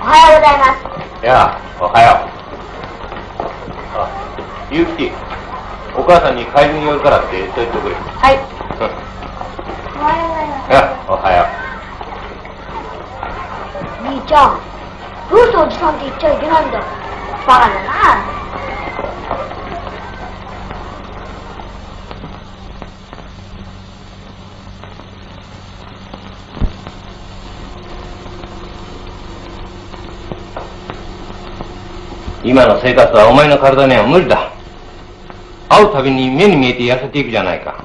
おはようございます。いや、おはよう。あ、ゆうき、お母さんに帰りに寄るからって言っといてくれ。はい。おはようございます。いや、おはよう。兄ちゃん、どうしておじさんって言っちゃいけないんだよ。バカだな。今の生活はお前の体には無理だ。会うたびに目に見えて痩せていくじゃないか。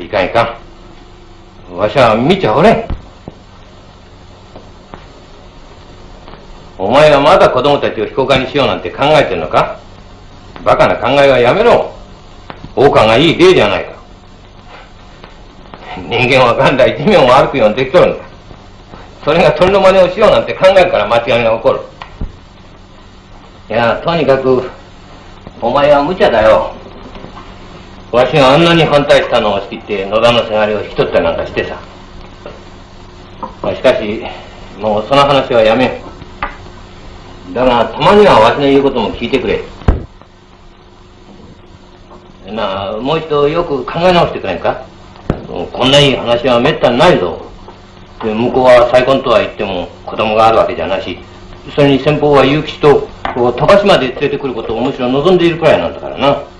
いかんいかん。わしは見ちゃおれん。お前はまだ子供たちを非公開にしようなんて考えてんのか？バカな考えはやめろ。王冠がいい例じゃないか。人間は元来地面を歩くようにできとるんだ。それが鳥の真似をしようなんて考えるから間違いが起こる。いや、とにかく、お前は無茶だよ。わしがあんなに反対したのを仕切って野田のせがれを引き取ったなんかしてさ。まあ、しかし、もうその話はやめよう。だが、たまにはわしの言うことも聞いてくれ。なあ、もう一度よく考え直してくれんかこんないい話はめったにないぞ。向こうは再婚とは言っても子供があるわけじゃなし。それに先方は結城と高島で連れてくることをむしろ望んでいるくらいなんだからな。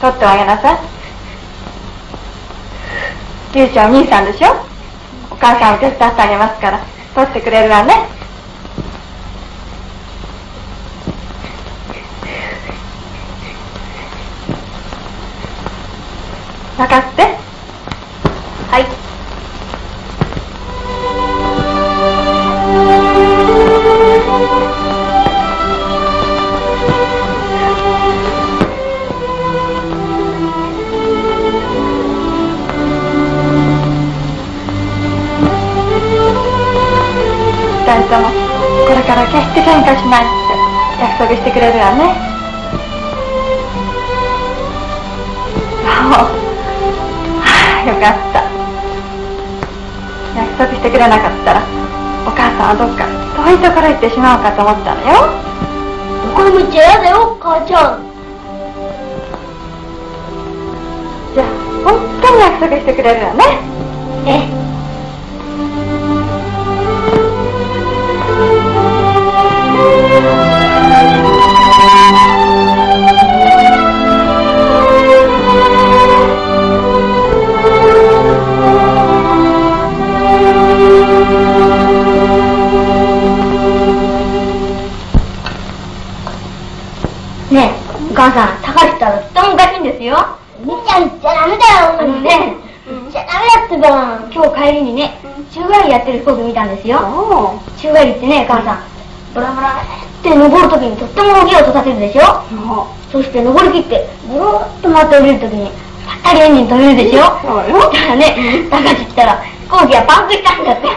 取ってあげなさい。ゆうちゃんお兄さんでしょ？お母さんを手伝ってあげますから。取ってくれるわね。分かって？決して喧嘩しないって約束してくれるわね。そうよかった。約束してくれなかったらお母さんはどっか遠いところ行ってしまうかと思ったのよ。どこにも行っちゃ嫌だよ母ちゃん。じゃあ本当に約束してくれるわね。ええ母さん、高知ったらとってもおかしいんですよ。みっちゃん言っちゃダメだよ。あのね、言っちゃダメだってば。今日帰りにね、宙返りやってる飛行機見たんですよ。お宙返りってね、母さん、ブラブラって登るときにとっても大きい音させるでしょそして登りきって、ぐるーっと回って降りるときに、ぱったりエンジン止めるでしょそうよそしたらね、高知ったら飛行機がパンクしたんだって。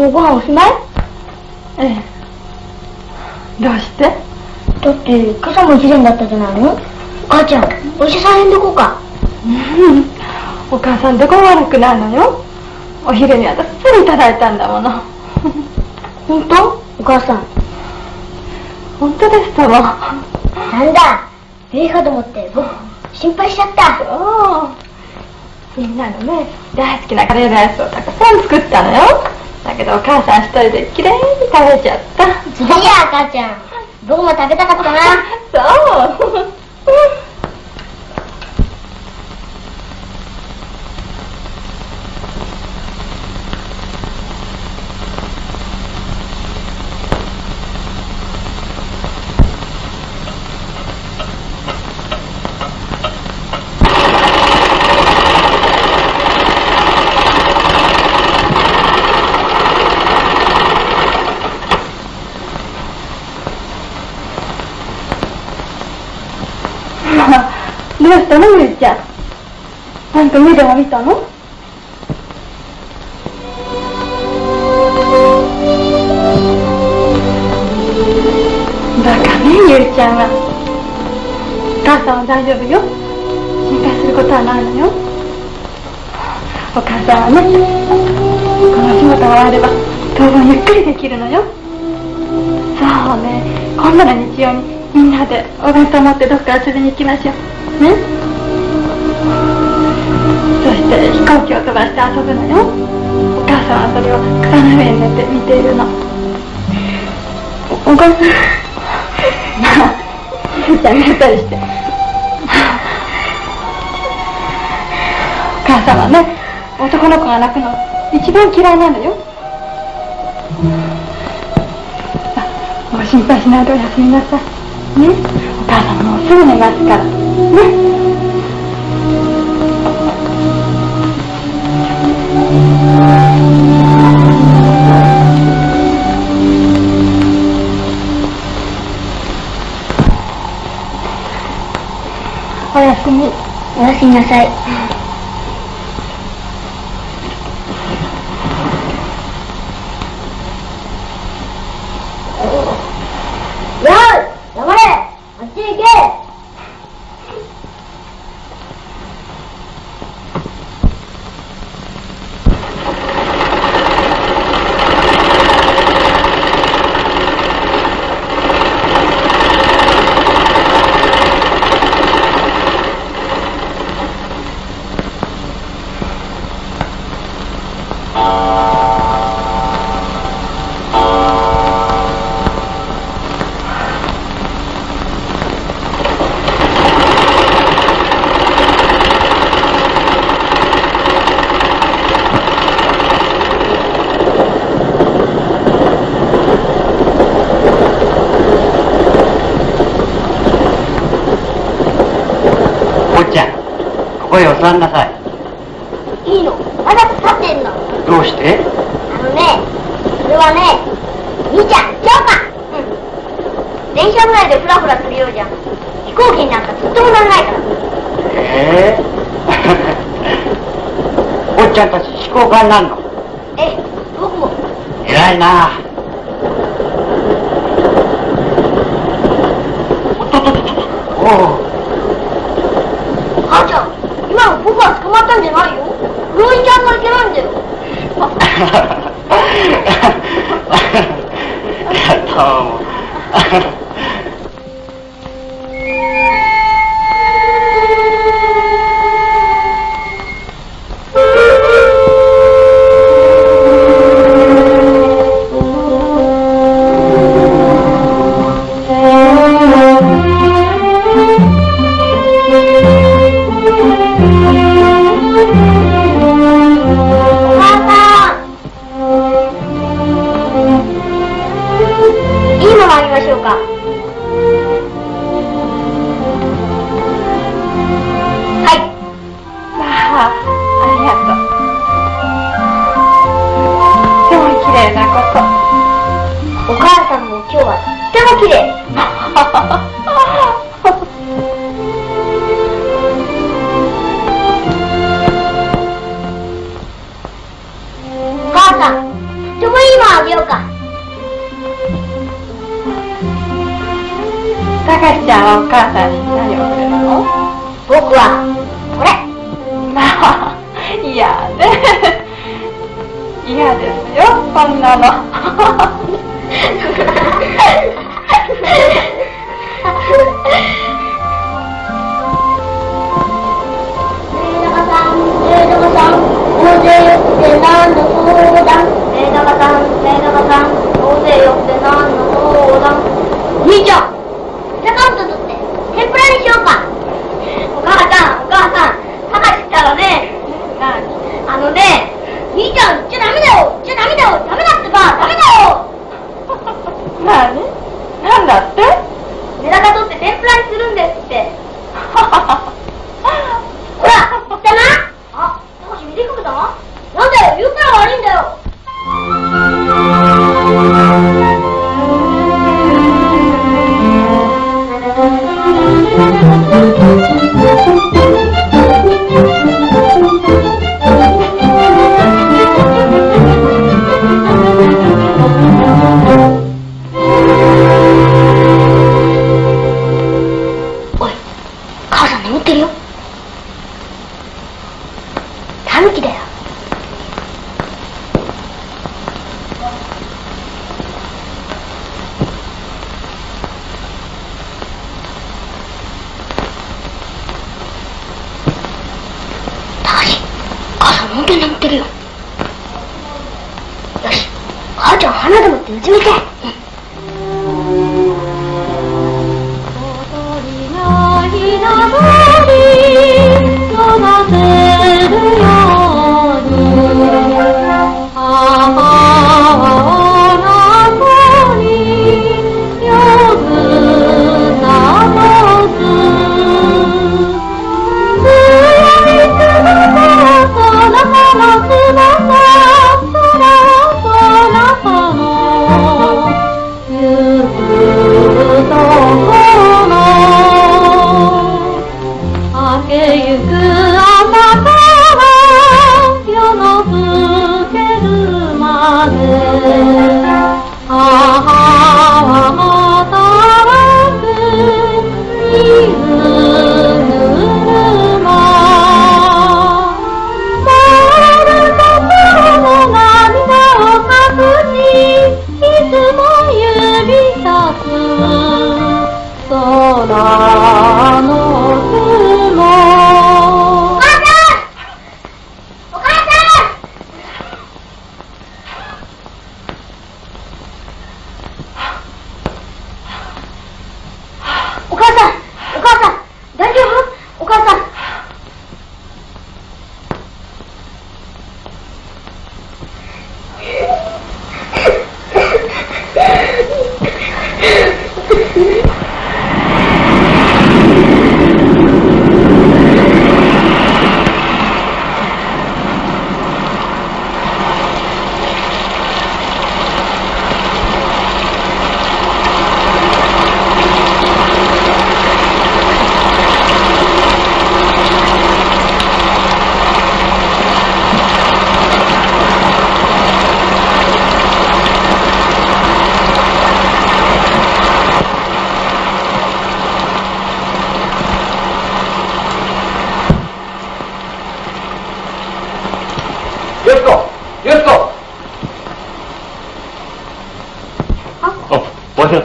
もうご飯おしまい？ええ。どうして？だって、今朝も一年だったじゃないの？母ちゃん、お医者さん呼んでこうか。お母さんどこも悪くないのよ？お昼にはたっぷりいただいたんだもの。本当？お母さん。本当ですとも。なんだ、病気かと思って、僕、心配しちゃった。そう。みんなのね大好きなカレーライスをたくさん作ったのよだけどお母さん一人できれいに食べちゃった。それじゃあ母ちゃん、僕も食べたかったな。そうどうしたのゆりちゃんなんか目でも見たの？バカねゆりちゃんは。お母さんは大丈夫よ。心配することはないのよ。お母さんはねこの仕事が終われば当分ゆっくりできるのよ。そうね。今度の日曜にみんなでお弁当持ってどっか遊びに行きましょう。ね？そして飛行機を飛ばして遊ぶのよ。お母さんはそれを草の上に寝て見ているの。おお母さん。まあゆうちゃたりしてお母さんはね男の子が泣くの一番嫌いなのよ。あもう心配しないでおやすみなさい。ね。お母さんもうすぐ寝ますから。ねおやすみおやすみなさ。い黙れあっち行けおっちゃんここへお座んなさい。麗なこと。お母さんも今日はとっても綺麗。たかしちゃんはお母さんに何をくれるの僕は、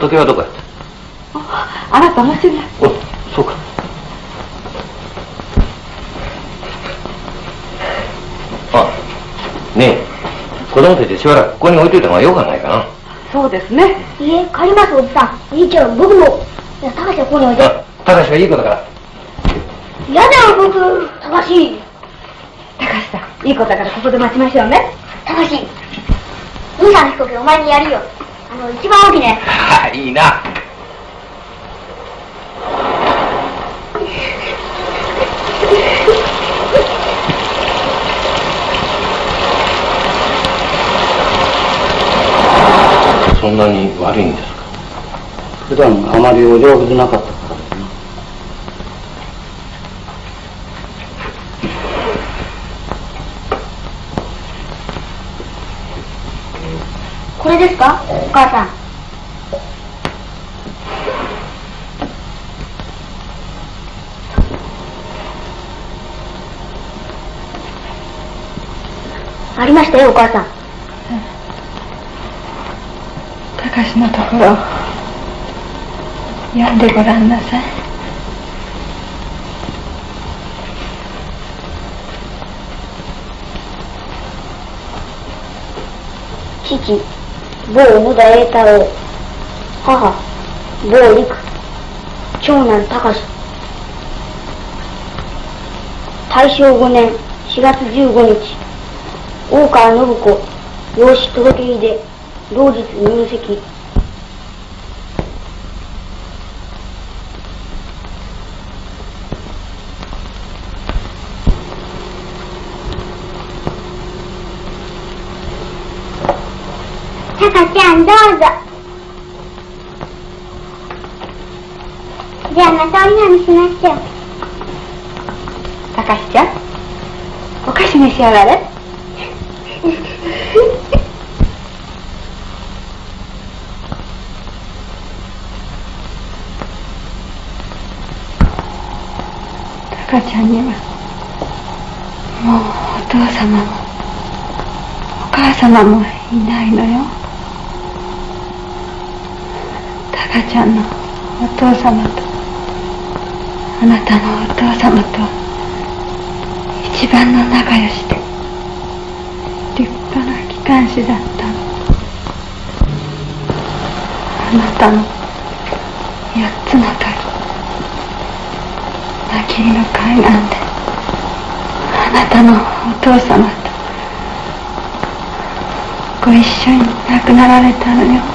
時計はどこやった？あなた面白い。おそうかあねえ子供たちしばらくここに置いといた方がよかないかなそうですね。いえ、帰ります、おじさん。兄ちゃん、僕も。いや、高橋はここに置いて。あ高橋はいい子だから嫌だよ、僕。高橋。高橋さん、いい子だからここで待ちましょうね。高橋。兄さんの飛行機お前にやるよ。一番大きいね。は あいいな。そんなに悪いんですか？普段あまりお上手でなかったからですね。これですか？お母さん。ありましたよ、お母さん。高志のところ読んでごらんなさい父、某野田栄太郎。母、某陸。長男高志。大正5年4月15日、大川信子、養子届け出で、同日入籍。タカちゃんどうぞ。じゃあまたお祈りしましょう。高志ちゃん？お菓子召し上がれ高ちゃんにはもうお父様もお母様もいないのよ高ちゃんのお父様とあなたのお父様と一番の仲良しで立派な機関士だったの。あなたの四つの鳥。泣きの海岸であなたのお父様とご一緒に亡くなられたのよ。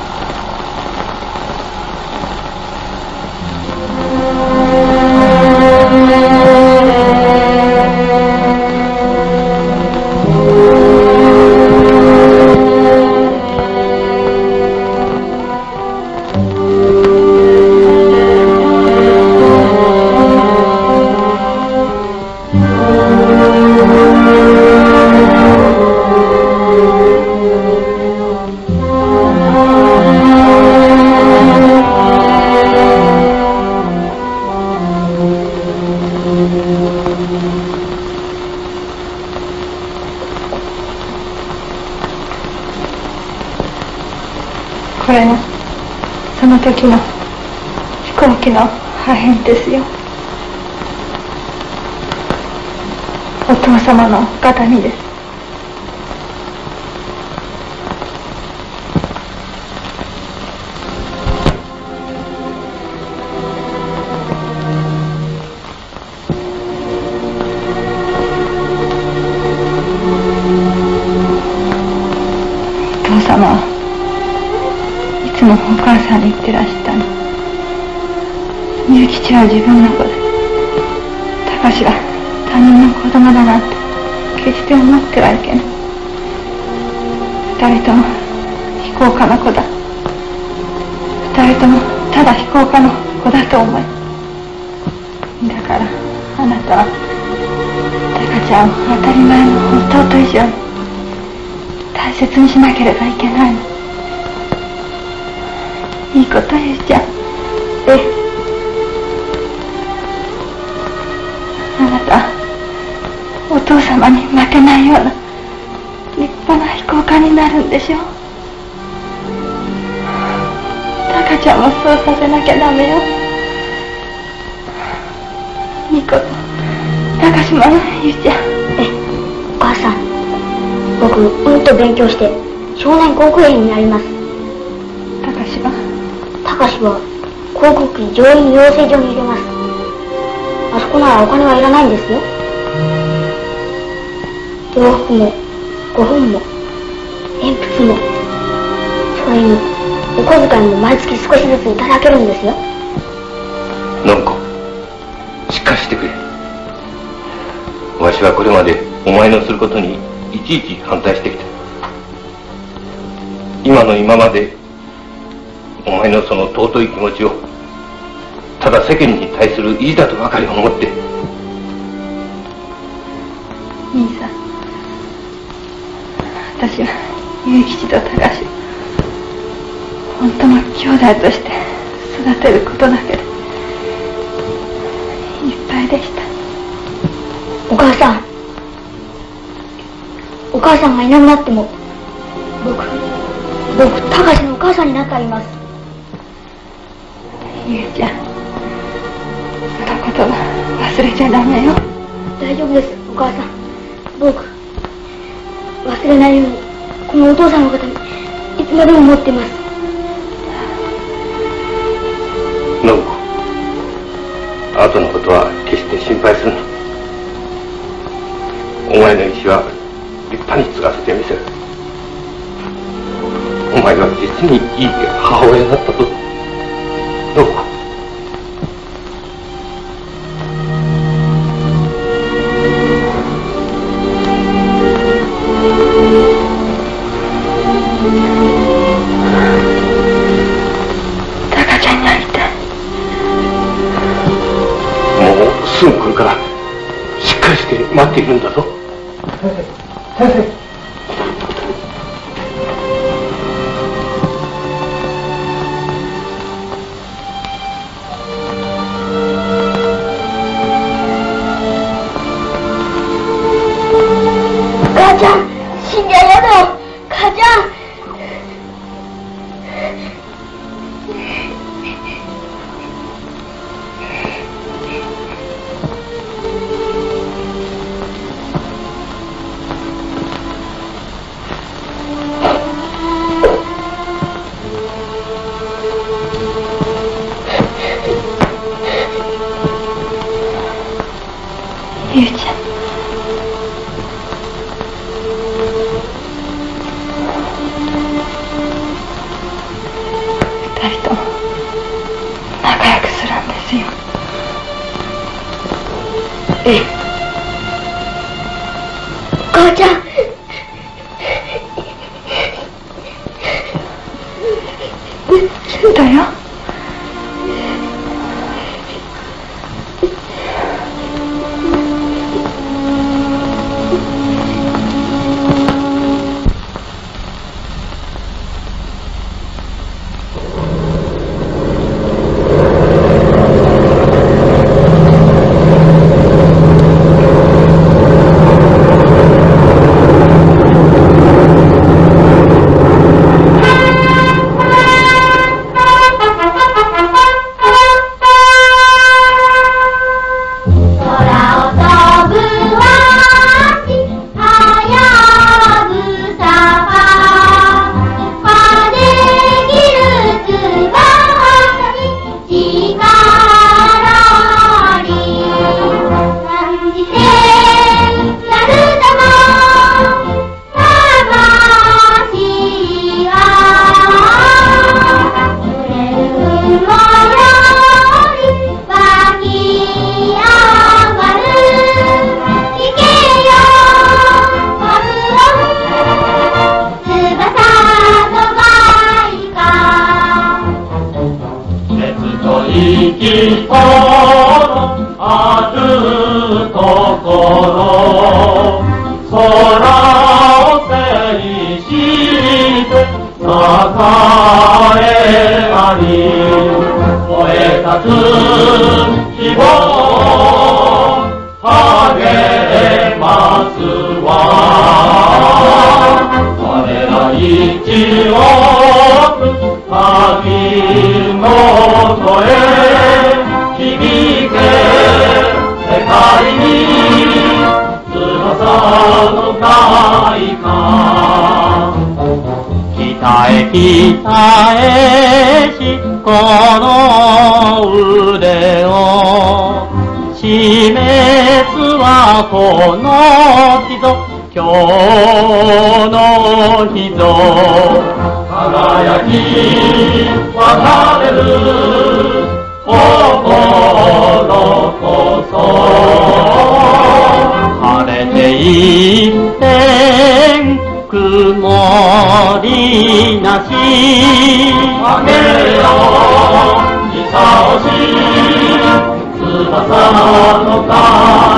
少年航空員になります。高島高志は、航空機乗員養成所に入れます。あそこならお金はいらないんですよ。洋服も、ご本も、鉛筆も、それに、お小遣いも毎月少しずついただけるんですよ。の今までお前のその尊い気持ちをただ世間に対する意地だとばかり思って。兄さん私は雄吉と高橋本当の兄弟として育てることだけでいっぱいでした。お母さん。お母さんがいなくなっても僕僕高橋のお母さんになってあります。ゆうちゃんそのことは忘れちゃダメよ。大丈夫ですお母さん。僕忘れないようにこのお父さんのことにいつまでも思ってます。信子後のことは決して心配するな。お前の意志は立派に継がせてみせるお前は実にいい母親だったとと息とあるところ空を背にして栄えあり燃え立つ希望励ますわ我ら一億旅の声響け世界に翼の大観北へ北へしこの腕を示すはこの日ぞ今日の日ぞ輝き渡れる心こそ。晴れて一点曇りなし。あげよいさおし翼の開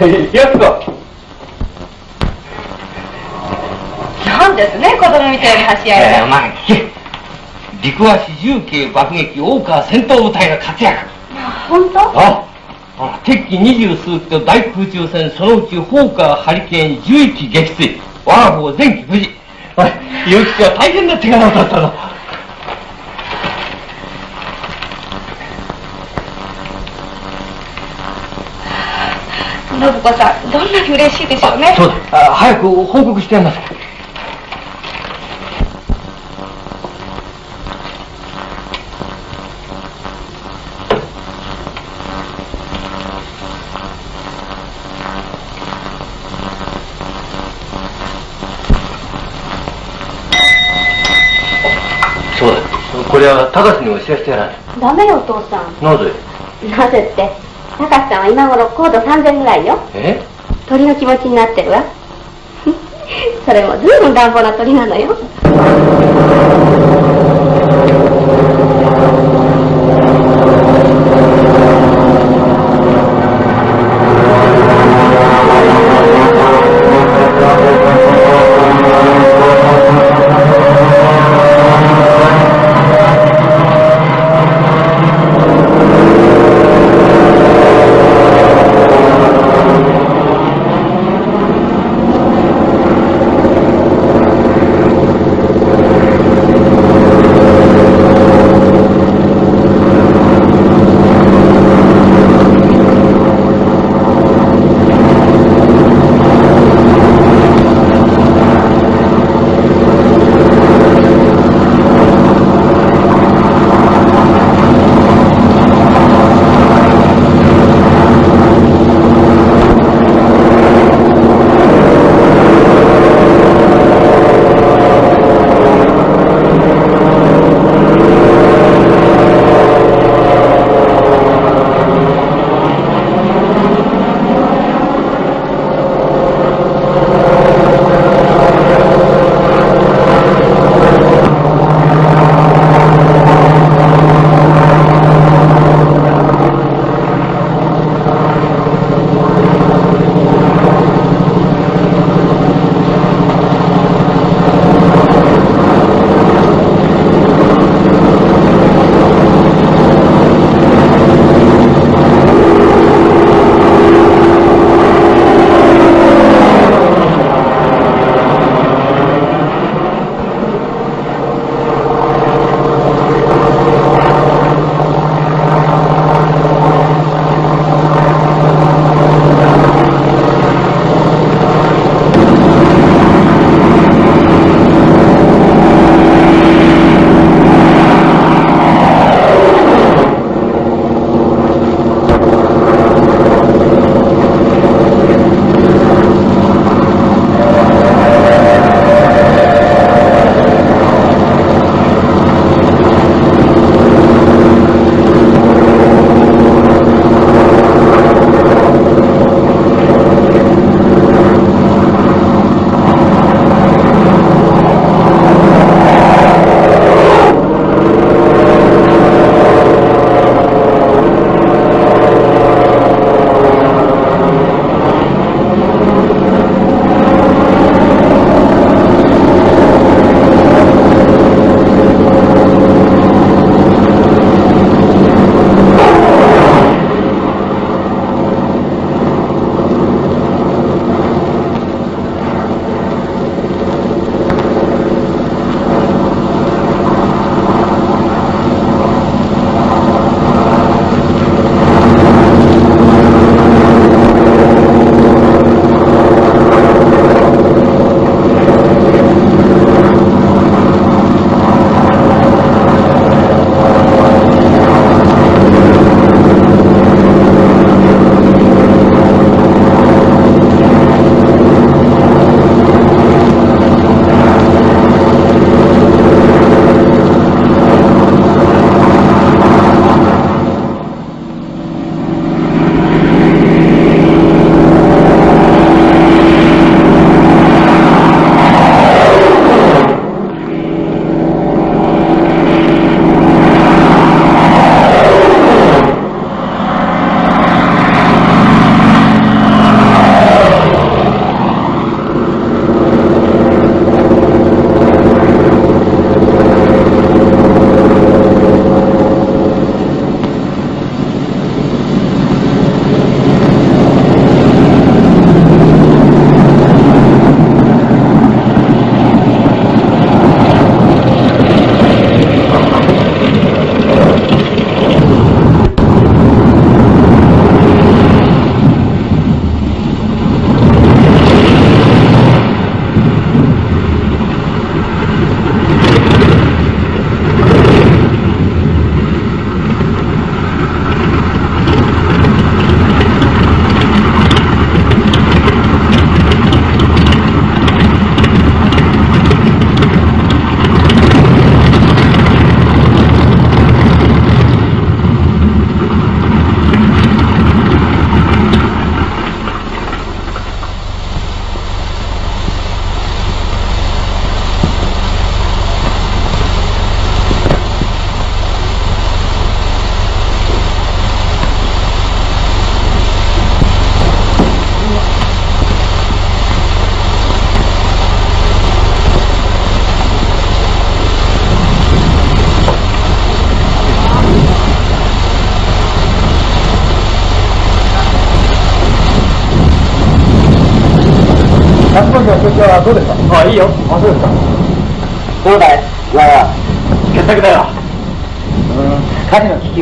よしこなんですね子供みたいに走り合いがえー、まあ聞け。陸足重慶爆撃大川戦闘部隊の活躍。本当？ああ敵機二十数機と大空中戦そのうちホーカーハリケーン11機撃墜。我が方全機無事。おい結城は大変な手柄を取ったぞ信子さんどんなに嬉しいでしょうね。そうだ。あ早く報告してやんなさいそうだ。これは高橋にも知らせてやらない。ダメよお父さん。なぜ？なぜって。高橋さんは今頃高度3000ぐらいよ。え鳥の気持ちになってるわ。それもずいぶん乱暴な鳥なのよ。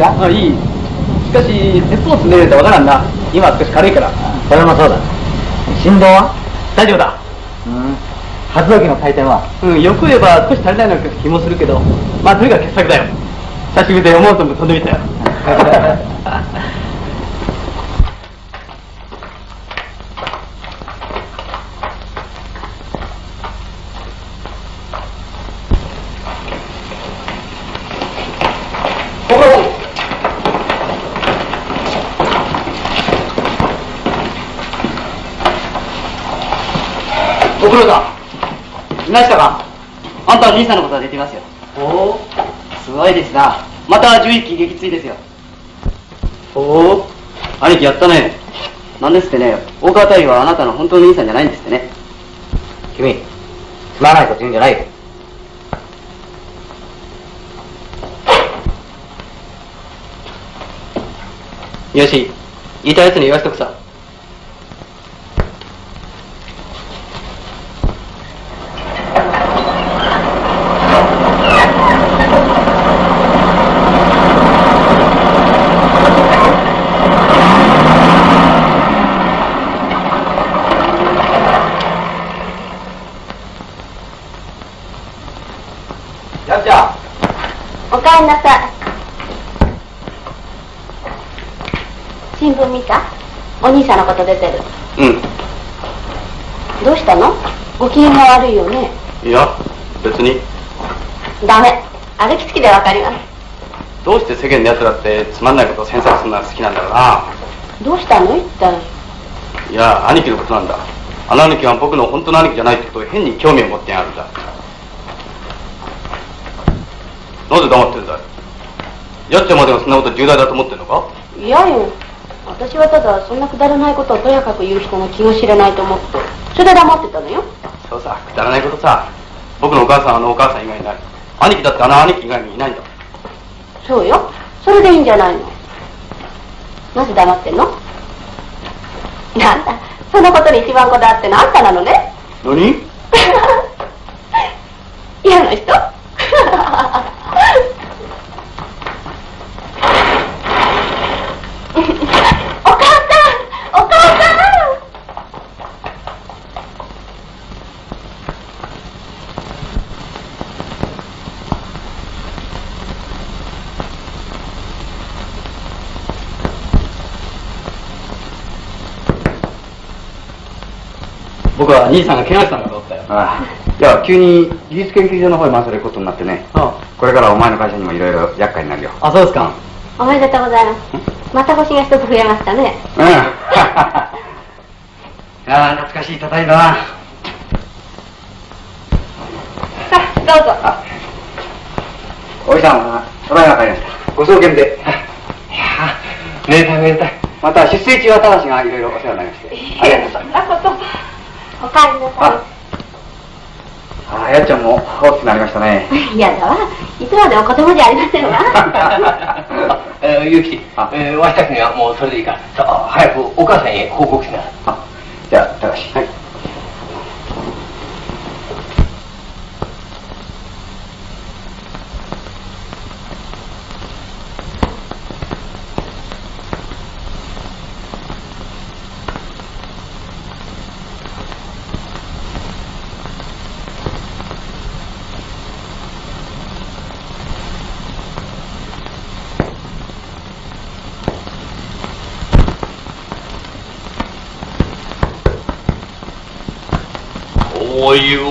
火事の危機があ、いい。しかし、鉄砲積んでるとわからんな。今は少し軽いから。それもそうだ。振動は？大丈夫だ。うん。発動機の回転は？うん、よく言えば少し足りないような気もするけど、まあとにかく傑作だよ。久しぶりで思うとも飛んでみたよ。ご苦労さあんたは兄さんのことは出ていますよ。おお。すごいですな。また11機撃墜ですよ。おお。兄貴やったね。なんですってね、大川大尉はあなたの本当の兄さんじゃないんですってね。君、つまらないこと言うんじゃないよ。よし、言いたいやつに言わしとくさ。やっちゃおかえりなさい新聞見たお兄さんのこと出てるうん。どうしたの？ご機嫌が悪いよねいや、別に。ダメ歩きつきでわかりますどうして世間の奴らってつまんないことを詮索するのが好きなんだろうな。どうしたの？一体いや、兄貴のことなんだ。あの兄貴は僕の本当の兄貴じゃないってことを変に興味を持ってやるんだ。なぜ黙ってんだい？やっちゃんまでがそんなこと重大だと思ってんのか？いやよ私はただそんなくだらないことをとやかく言う人の気が知れないと思ってそれで黙ってたのよそうさ、くだらないことさ。僕のお母さんはあのお母さん以外いない。兄貴だってあの兄貴以外にいないんだ。そうよそれでいいんじゃないのなぜ黙ってんの？なんだそのことに一番こだわっての？あんたなのね何嫌な人お母さんお母さん僕は兄さんが怪我したんだと思ったよ。ああ。いや、急に技術研究所の方へ回されることになってね。あこれからお前の会社にもいろいろ厄介になるよ。あ、そうですか。おめでとうございますまた星が一つ増えましたねうん。いや懐かしい叩いだな。さあどうぞあ、おじさんは、ただいま帰りました。ご送検で。いやめでたいめでたい。また出征中は正がいろいろお世話になりまして。ありがとうございます。あそうそうおかえりなさあ、あやっちゃんも大きくなりましたね。い嫌だわいつまでも子供じゃありませんわ えー、ゆきえー、わしたちにはもうそれでいいから、さあ、早くお母さんへ報告しな。あ、じゃあ、ただし。はい。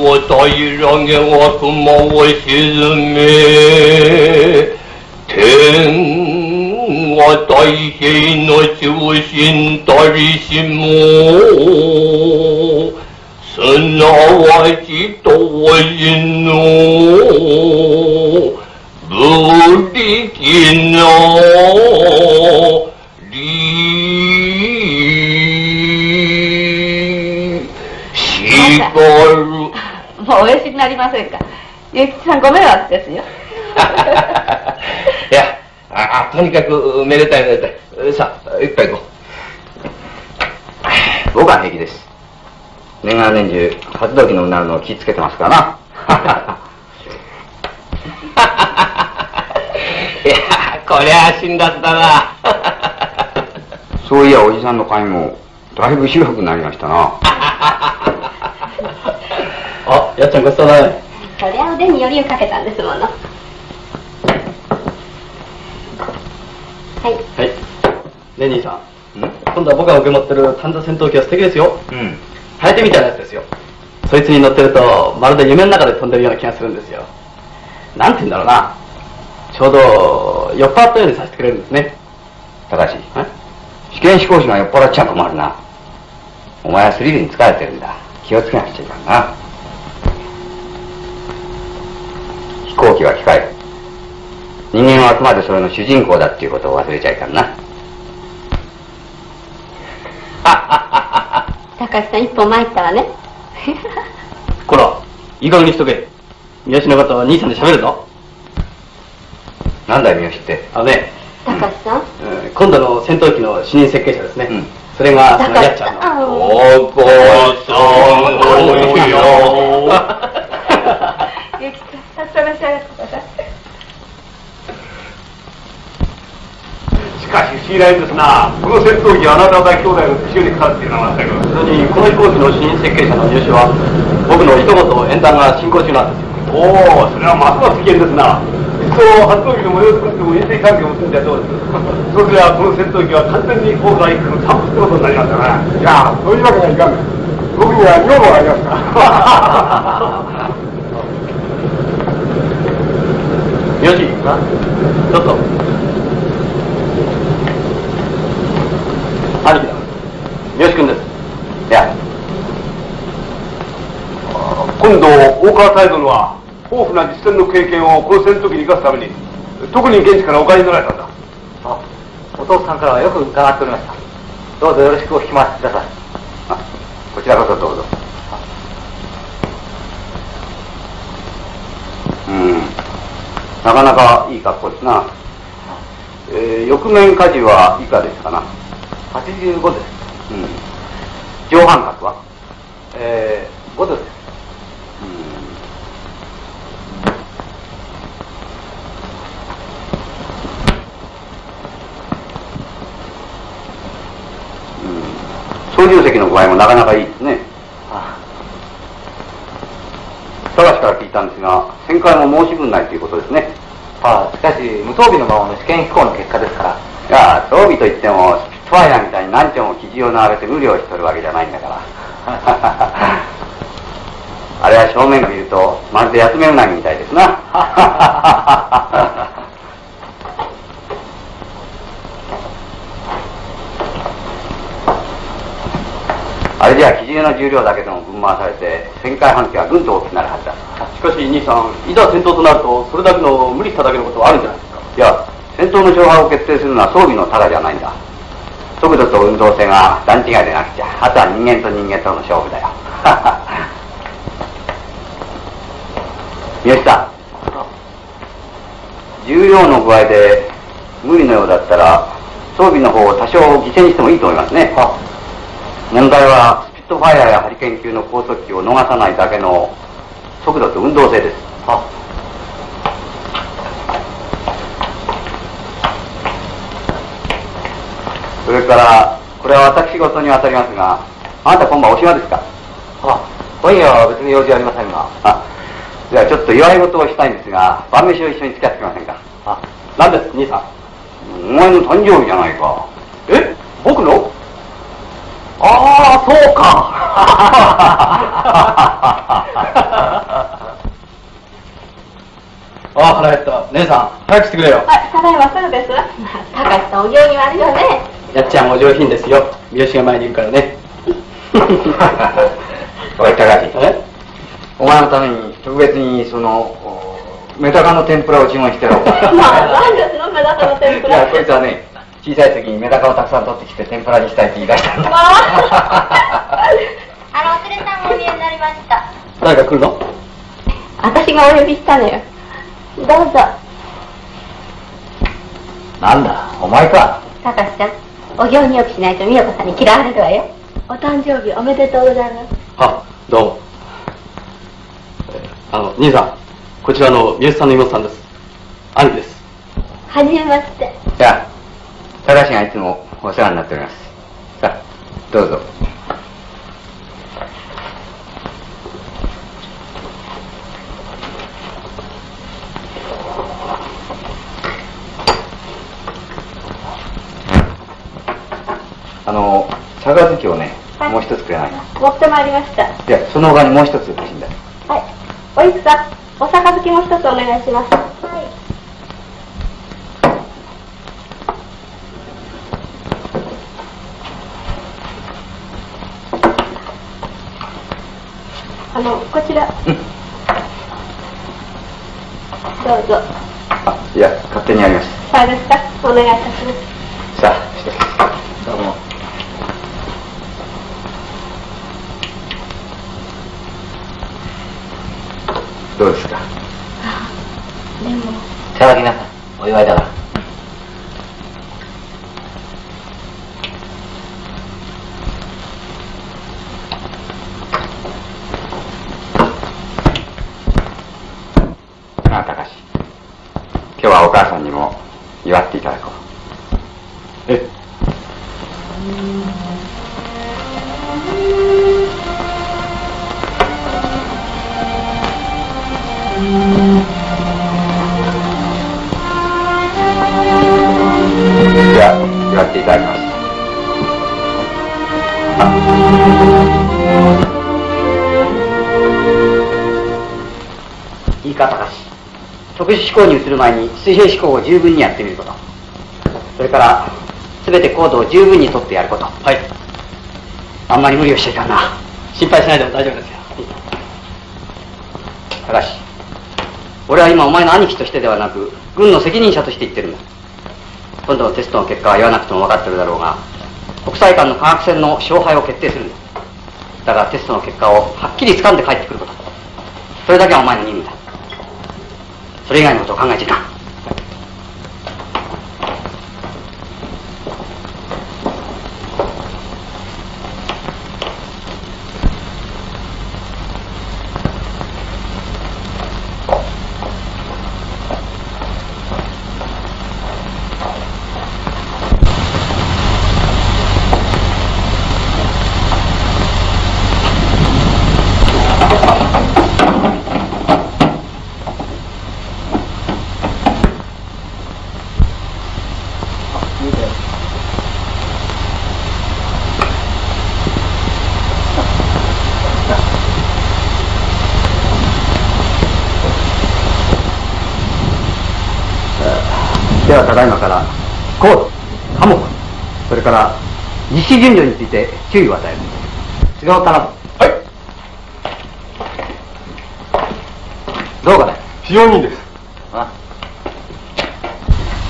おいは平らげは熊を沈め天は太平の中心たりしもすなわち当時の武3個目はですよいやあとにかくめでたいめでたいさあ一杯行こう僕は平気です年がら年中初動ののなるのを気つけてますからないやこりゃ死んだったなそういやおじさんの会もだいぶ復くなりましたなあやっちゃんごちそうだねそりゃ腕によりをかけたんですもの。はい。はい。ね兄さん。今度は僕が受け持ってる探査戦闘機は素敵ですよ。うん。ハエテみたいなやつですよ。そいつに乗ってるとまるで夢の中で飛んでるような気がするんですよ。なんて言うんだろうな。ちょうど酔っ払ったようにさせてくれるんですね。高橋。え？試験飛行士が酔っ払っちゃ困るな。お前はスリルに疲れてるんだ。気をつけなくちゃいかんな飛行機は機械。人間はあくまでそれの主人公だっていうことを忘れちゃいかんな。高橋さん一歩参ったわね。こらいい加減にしとけ。三好の方は兄さんで喋るぞ。なんだよ三好って。高あのね、橋さん？うん今度の戦闘機の主任設計者ですね、うん。それがそ高のやっちゃんの。橋さんあお子さんおよ さんさっさ召し上がってしかし不思議な縁ですなこの戦闘機はあなた方兄弟の手中にかかっているな全くそれにこの飛行機の主任設計者の入手は僕のいとこと縁談が進行中なんですよ。おおそれはますます危険ですな。いっそ発動機の模様を作っても衛星関係を結んじゃどうですそうすればこの戦闘機は完全にオーダー一家の産物ってことになりますからないやそういうわけにはいかん。僕には女房がありますから三好ちょっと。兄貴だ。三好君です。いや。今度大川泰殿は豊富な実践の経験をこの戦闘機に生かすために特に現地からお買いになられたんだ。あお父さんからはよく伺っておりました。どうぞよろしくお聞き回しください。あこちらこそどうぞ。うんなかなかいい格好ですな、えー、翼面荷重はいかですかな。85です。うん。上半角は？えー、5度です。操縦席の具合もなかなかいいですねあ高橋から聞いたんですが旋回も申し分ないということですね。あしかし無装備のままの試験飛行の結果ですから。いや装備といってもスピットファイアみたいに何丁も生地を並べて無理をしとるわけじゃないんだから。あれは正面を見るとまるで休めうなぎみたいですなあれじゃあ機重の重量だけでも分回されて旋回半径はぐんと大きくなるはずだ。しかし兄さんいざ戦闘となるとそれだけの無理しただけのことはあるんじゃないですか。いや戦闘の勝敗を決定するのは装備の差がじゃないんだ。速度と運動性が段違いでなくちゃあとは人間と人間との勝負だよ。三好さん重量の具合で無理のようだったら装備の方を多少犠牲にしてもいいと思いますね問題はスピットファイアやハリケーン級の高速機を逃さないだけの速度と運動性です。それからこれは私事に当たりますがあなた今晩お暇ですか？あ今夜は別に用事ありませんが。あじゃあちょっと祝い事をしたいんですが晩飯を一緒に付き合ってきませんか？あ何です？兄さん。お前の誕生日じゃないか。え？僕の？ああそうか。ああ腹減った。姉さん早くしてくれよ。あただいまするです。高橋さんお行儀悪いよね。やっちゃんお上品ですよ。三好が前にいるからね。おい高橋。え？お前のために特別にそのおメダカの天ぷらを注文してやろ。まあなんですのメダカの天ぷら？いやこいつはね小さい時にメダカをたくさん取ってきて天ぷらにしたいって言い出した。んだまああのお連れさんがお見えになりました。誰か来るの？私がお呼びしたのよ。どうぞ。なんだ？お前か。高橋ちゃんお行によくしないと美代子さんに嫌われるわよ。お誕生日おめでとうございます。あ、どうも。えあの、兄さん、こちらの三好さんの妹さんです。兄貴です。はじめまして。じゃあ、高橋がいつもお世話になっております。さあ、どうぞ。あの、杯をね、はいもう一つくれない？か。持ってまいりました。いや、その他にもう一つ欲しいんだ。はい。おいしさん、お杯も一つお願いします。あの、こちら。どうぞ。あ、いや、勝手にやりましそうですか？お願いいたします。た。さあ。どうも。どうですか？でも、茶沸きなさい。お祝いだから。なあ、高橋。今日はお母さんにも祝っていただこう。え、じゃあ、祝っていただきます。いいか、高橋。特殊思考に移る前に水平思考を十分にやってみること。それから、すべてコードを十分に取ってやること。はい。あんまり無理をしちゃいかんな。心配しないでも大丈夫ですよ。高橋。俺は今お前の兄貴としてではなく、軍の責任者として言ってるんだ。今度のテストの結果は言わなくても分かってるだろうが、国際間の科学戦の勝敗を決定するんだ。だからテストの結果をはっきり掴んで帰ってくること。それだけはお前の任務だ。それ以外のことを考えていかん。ではただいまからコード科目それから実施順序について注意を与える。菅を頼むはい。どうかね。非常にいいです。あ。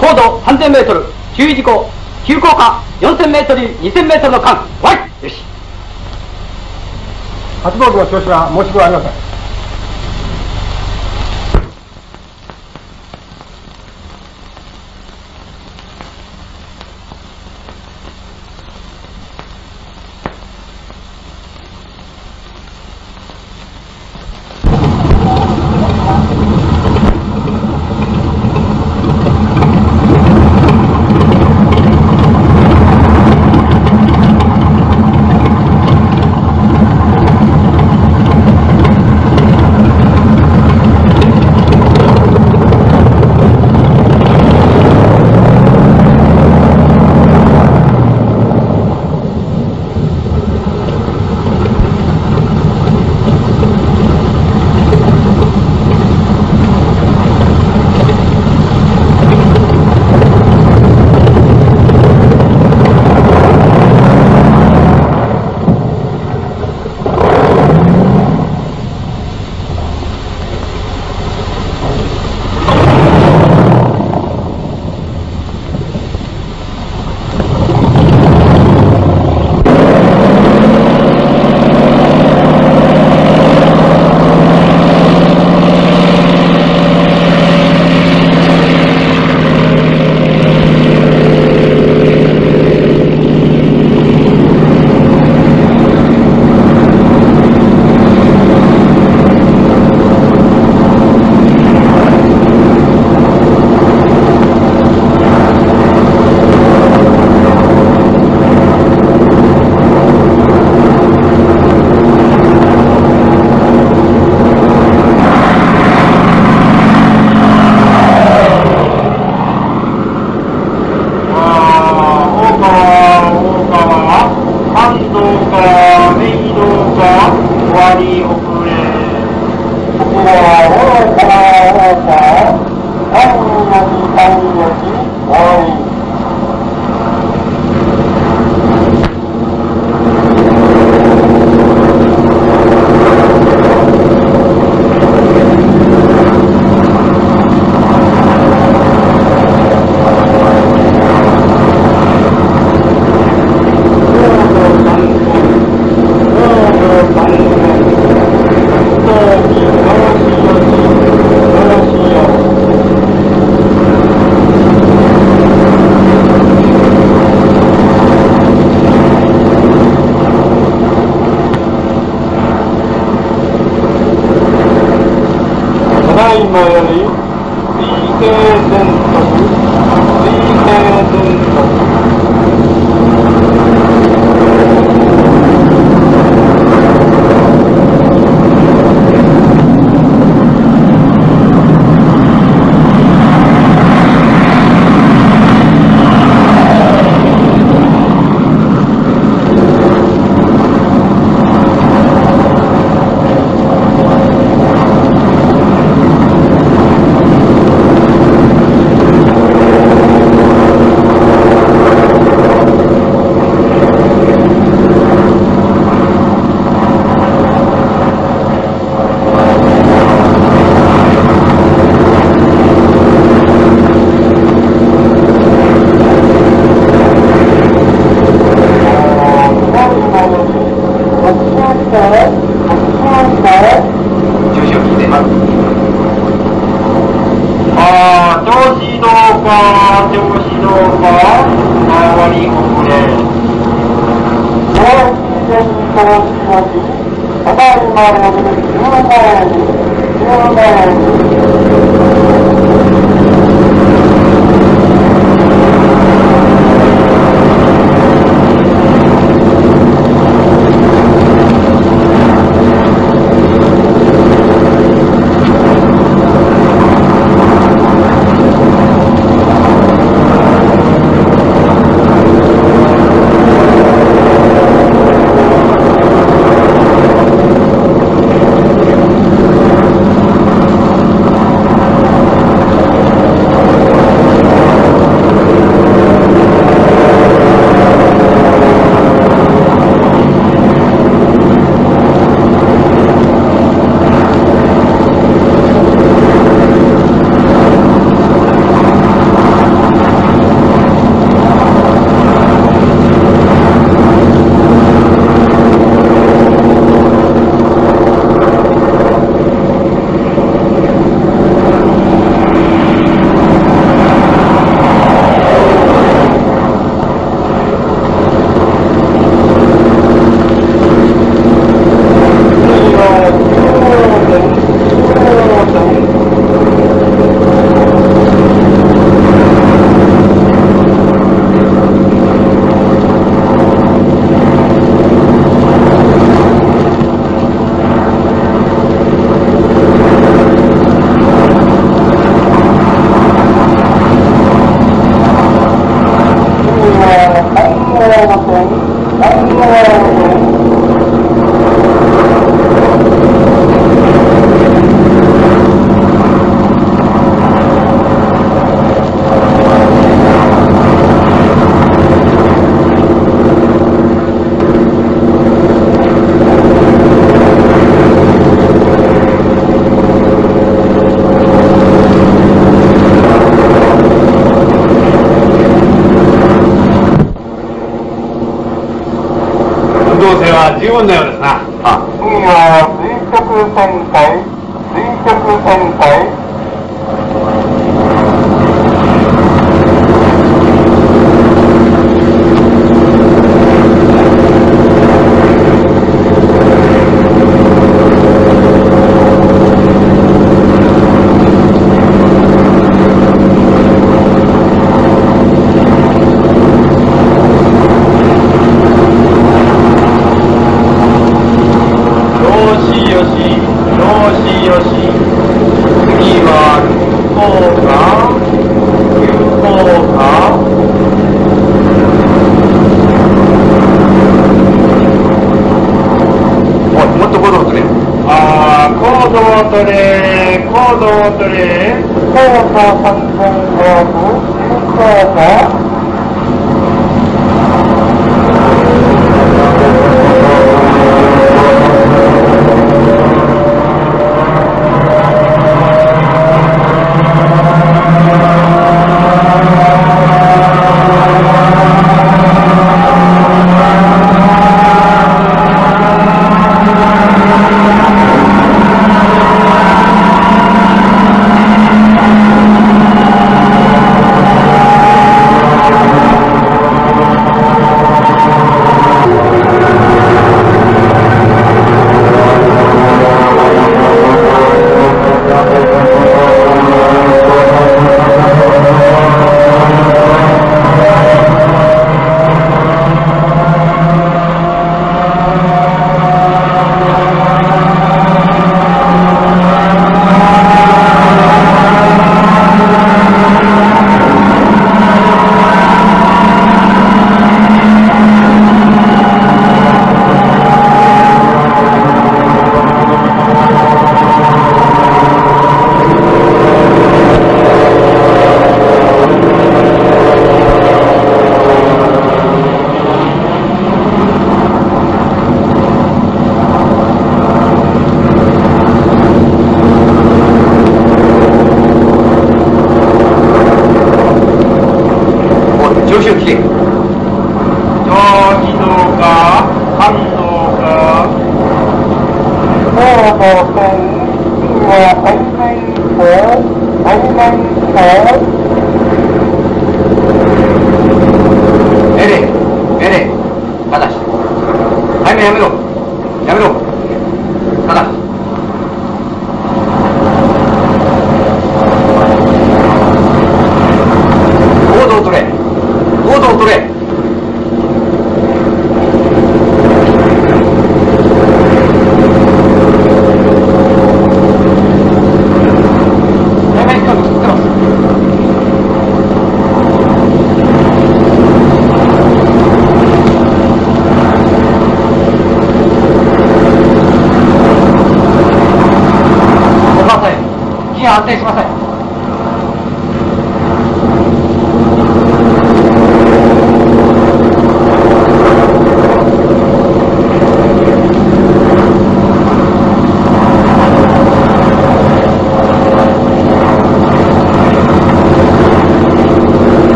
高度3000メートル、注意事項、急降下4000メートル、2000メートルの間、ワイよし。発動機の調子は申し分ありません。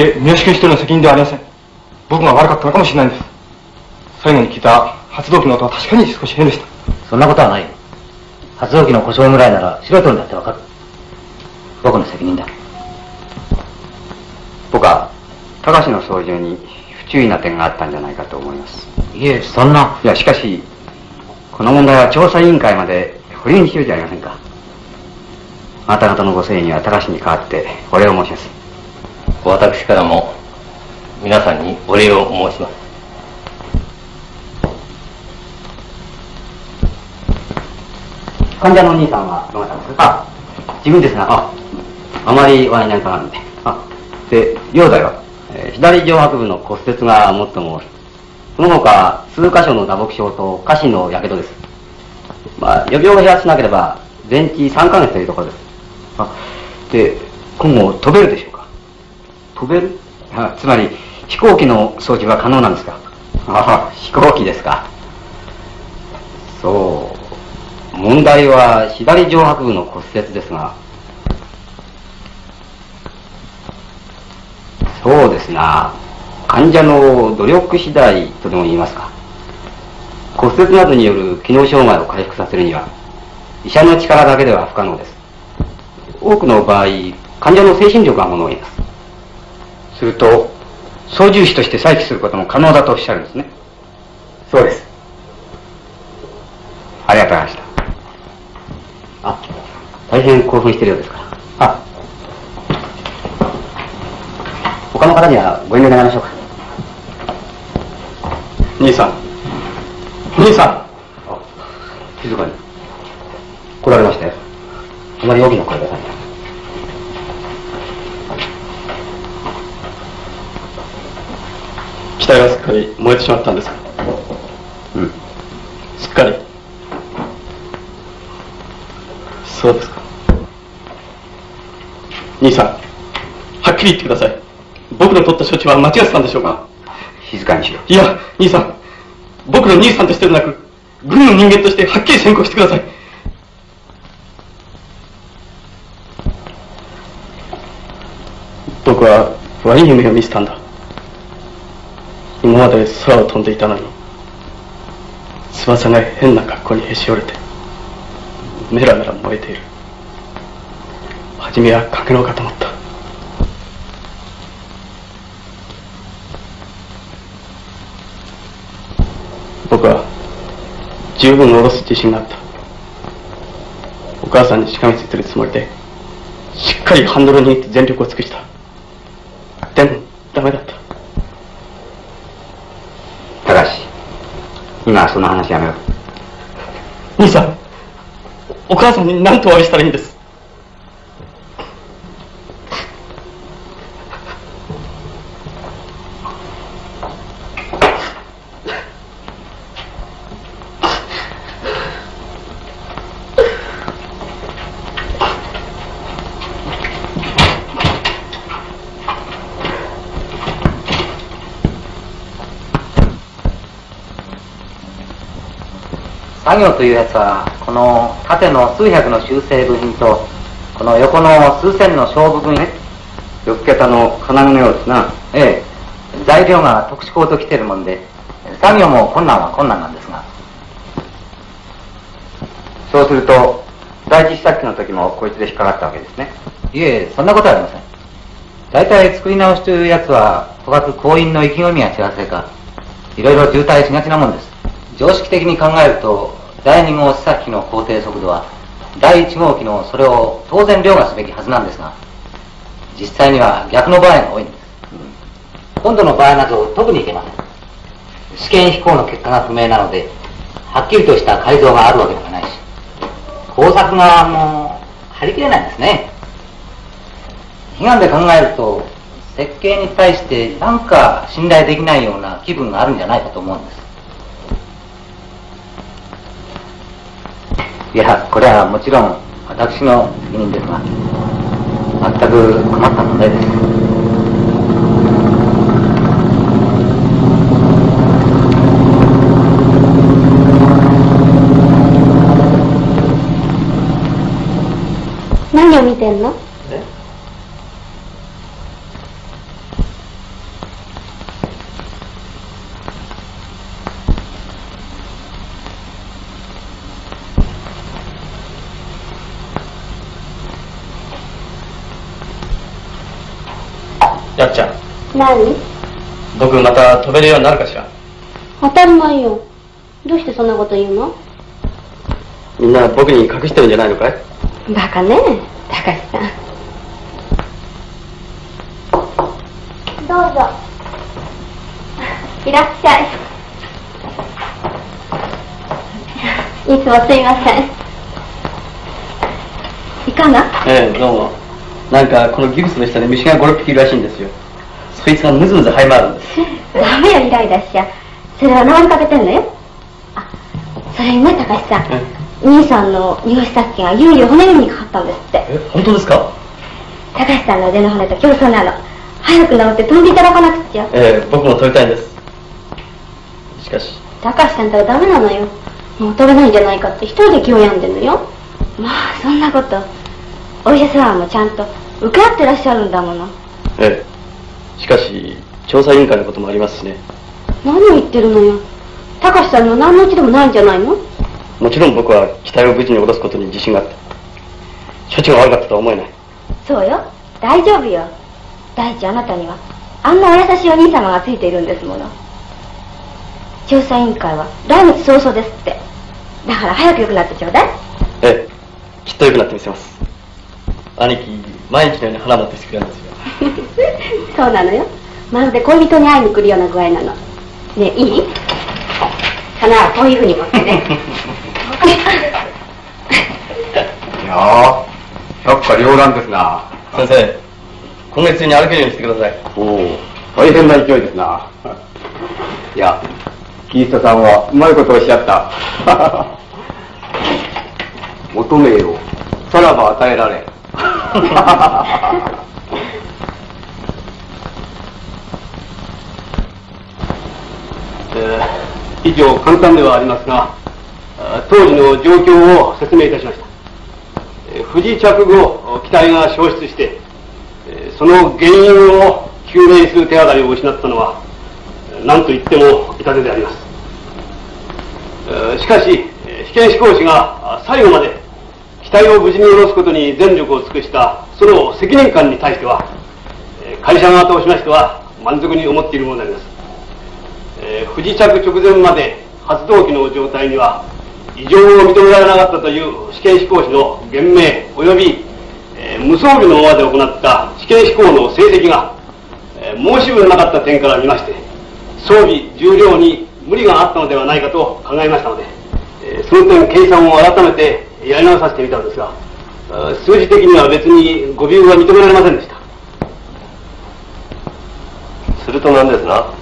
え、三好君一人の責任ではありません。僕が悪かったのかもしれないんです。最後に聞いた発動機の音は確かに少し変でした。そんなことはないよ。発動機の故障ぐらいなら素人にだってわかる。僕の責任だ。僕は、高橋の操縦に不注意な点があったんじゃないかと思います。いえ、そんな。いや、しかし、この問題は調査委員会まで保留にしようじゃありませんか。あなた方のご誠意には高橋に代わってお礼を申します。私からも皆さんにお礼を申します。患者のお兄さんはどなたですか？あ、自分ですが、あ、あまりお会いなりたがるんで。あ、で、容体は、えー左上腹部の骨折が最も多い。その他、数箇所の打撲傷と下肢の火傷です。まあ、予病が減らしなければ、全治3ヶ月というところです。あ、で、今後飛べるでしょ？う飛べる？あつまり、飛行機の操縦は可能なんですか？ああ、飛行機ですか。そう。問題は左上腹部の骨折ですが、そうですな。患者の努力次第とでも言いますか。骨折などによる機能障害を回復させるには、医者の力だけでは不可能です。多くの場合、患者の精神力がものを言います。すると、操縦士として再起することも可能だとおっしゃるんですね。そうです。ありがとうございました。あ、大変興奮してるようですから。あ、他の方にはご遠慮願いましょうか？兄さん。兄さん。静かに。来られましたよ。あまり大きな声出さない。機体はすっか？り燃えてしまったんですか？うん。すっかり。そうですか。兄さん、はっきり言ってください。僕の取った処置は間違ってたんでしょうか？静かにしろ。いや、兄さん、僕の兄さんとしてでなく、軍の人間としてはっきり宣告してください。僕は悪い夢を見せたんだ。今まで空を飛んでいたのに、翼が変な格好にへし折れて、メラメラ燃えている。初めは影のかと思った。僕は十分下ろす自信があったお母さんにしがみついてるつもりでしっかりハンドルを握って全力を尽くしたでもダメだった高橋今はその話やめろ兄さんお母さんに何とお詫びしたらいいんです？作業というやつは、この縦の数百の修正部品と、この横の数千の勝負部品、6桁の金具のようですな。ええ、材料が特殊鋼と来てるもんで、作業も困難は困難なんですが。そうすると、第一試作機の時もこいつで引っかかったわけですね。いえ、そんなことはありません。大体作り直しというやつは、とかく行員の意気込みが違うせいか、いろいろ渋滞しがちなもんです。常識的に考えると、第2号試作機の工程速度は、第1号機のそれを当然凌駕すべきはずなんですが、実際には逆の場合が多いんです。今度の場合など特にいけません。試験飛行の結果が不明なので、はっきりとした改造があるわけではないし、工作側も張り切れないんですね。悲願で考えると、設計に対してなんか信頼できないような気分があるんじゃないかと思うんです。いや、これはもちろん私の責任ですが、全く困った問題です。何を見てんの？何？僕また飛べるようになるかしら？当たり前よ。どうしてそんなこと言うの？みんな僕に隠してるんじゃないのかい？バカね。高橋さん。どうぞ。いらっしゃい。いつもすいません。いかが？ええどうも。なんかこのギブスの下に虫が56匹いるらしいんですよそいつがムズムズ這い回るんです。ダメよイライラしちゃそれは治りかけてんのよ？あそれにね高橋さん。兄さんの入試作機がいよいよ骨組みにかかったんですって。え本当ですか？高橋さんの腕の骨と競争なの。早く治って飛んでいただかなくちゃええ僕も飛びたいんです。しかし。高橋さんとはダメなのよ。もう飛べないんじゃないかって一人で気を病んでんのよ。まあそんなこと。お医者様もちゃんと受け合ってらっしゃるんだもの。ええしかし調査委員会のこともありますしね。何を言ってるのよ。高橋さんには何のうちでもないんじゃないの？もちろん僕は機体を無事に下ろすことに自信があった。処置が悪かったとは思えない。そうよ。大丈夫よ。第一あなたには。あんなお優しいお兄様がついているんですもの。調査委員会は来月早々ですって。だから早く良くなってちょうだい。ええ。きっと良くなってみせます。兄貴毎日のように花持ってきてくれるんですよ。そうなのよ。まるで恋人に会いに来るような具合なの。ねえいい？花はこういうふうに持ってね。いやー百花繚乱ですな。先生今月中に歩けるようにしてください。おお大変な勢いですな。いやキリストさんはうまいことをおっしゃった。求めよさらば与えられえー以上簡単ではありますが当時の状況を説明いたしました。えー不時着後機体が消失してえーその原因を究明する手がかりを失ったのは何と言っても痛手であります。しかしえー試験飛行士が最後まで機体を無事に下ろすことに全力を尽くしたその責任感に対しては会社側としましては満足に思っているものであります。えー不時着直前まで発動機の状態には異常を認められなかったという試験飛行士の言明及び、えー無装備のままで行った試験飛行の成績が、えー申し分なかった点から見まして装備重量に無理があったのではないかと考えましたので、えその点計算を改めてやり直させてみたのですが数字的には別に誤謬は認められませんでした。すると何ですな。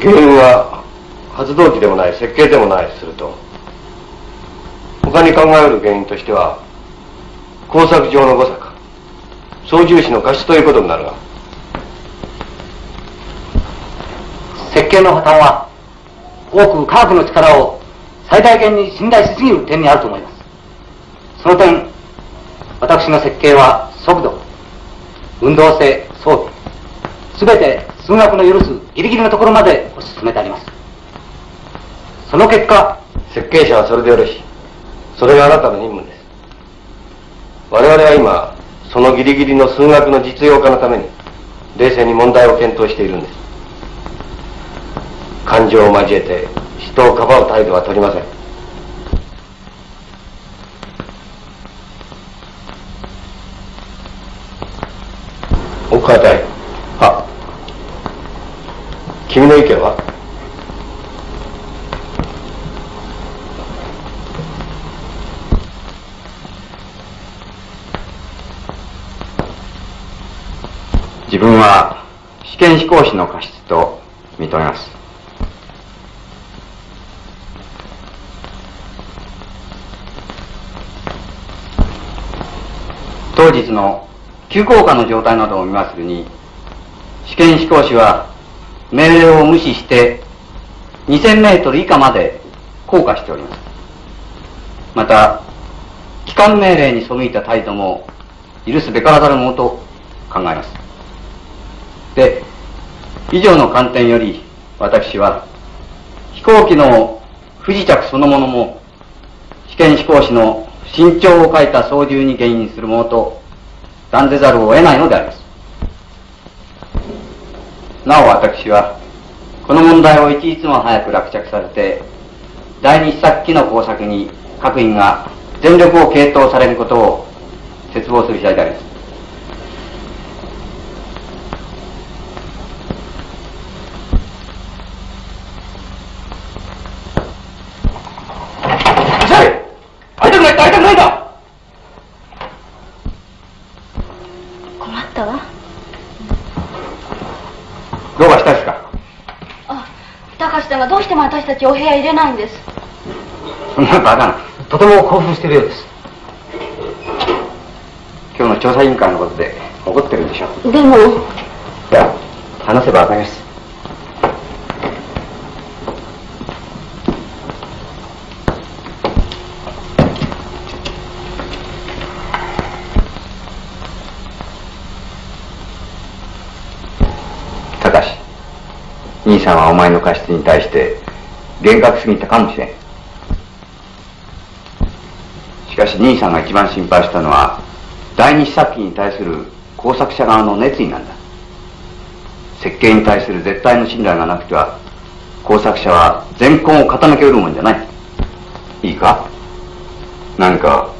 原因は発動機でもない設計でもないすると。他に考えうる原因としては工作上の誤差か操縦士の過失ということになるが。設計の破綻は多く科学の力を最大限に信頼しすぎる点にあると思いますその点私の設計は速度運動性装備すべて数学の許すギリギリのところまで推し進めてあります。その結果設計者はそれでよろしい。それがあなたの任務です。我々は今そのギリギリの数学の実用化のために冷静に問題を検討しているんです。感情を交えて人をかばう態度は取りません。奥川隊は君の意見は？自分は試験飛行士の過失と認めます。当日の急降下の状態などを見まするに試験飛行士は命令を無視して2000メートル以下まで降下しております。また機関命令に背いた態度も許すべからざるものと考えます。で以上の観点より私は飛行機の不時着そのものも試験飛行士の身長を欠いた操縦に原因するものと断ぜざるを得ないのであります。なお私はこの問題を一日も早く落着されて第二試作機の工作に各員が全力を傾倒されることを切望する次第であります。会いたくない会いたくないんだ困ったわどうかしたですか？あ高橋さんがどうしても私たちお部屋入れないんです。そんなバカなとても興奮しているようです。今日の調査委員会のことで怒ってるんでしょ？でも。いや話せばわかりますただしさんはお前の過失に対して厳格すぎたかもしれん。しかし兄さんが一番心配したのは第二試作機に対する工作者側の熱意なんだ。設計に対する絶対の信頼がなくては工作者は全根を傾けうるもんじゃない。いいか？何か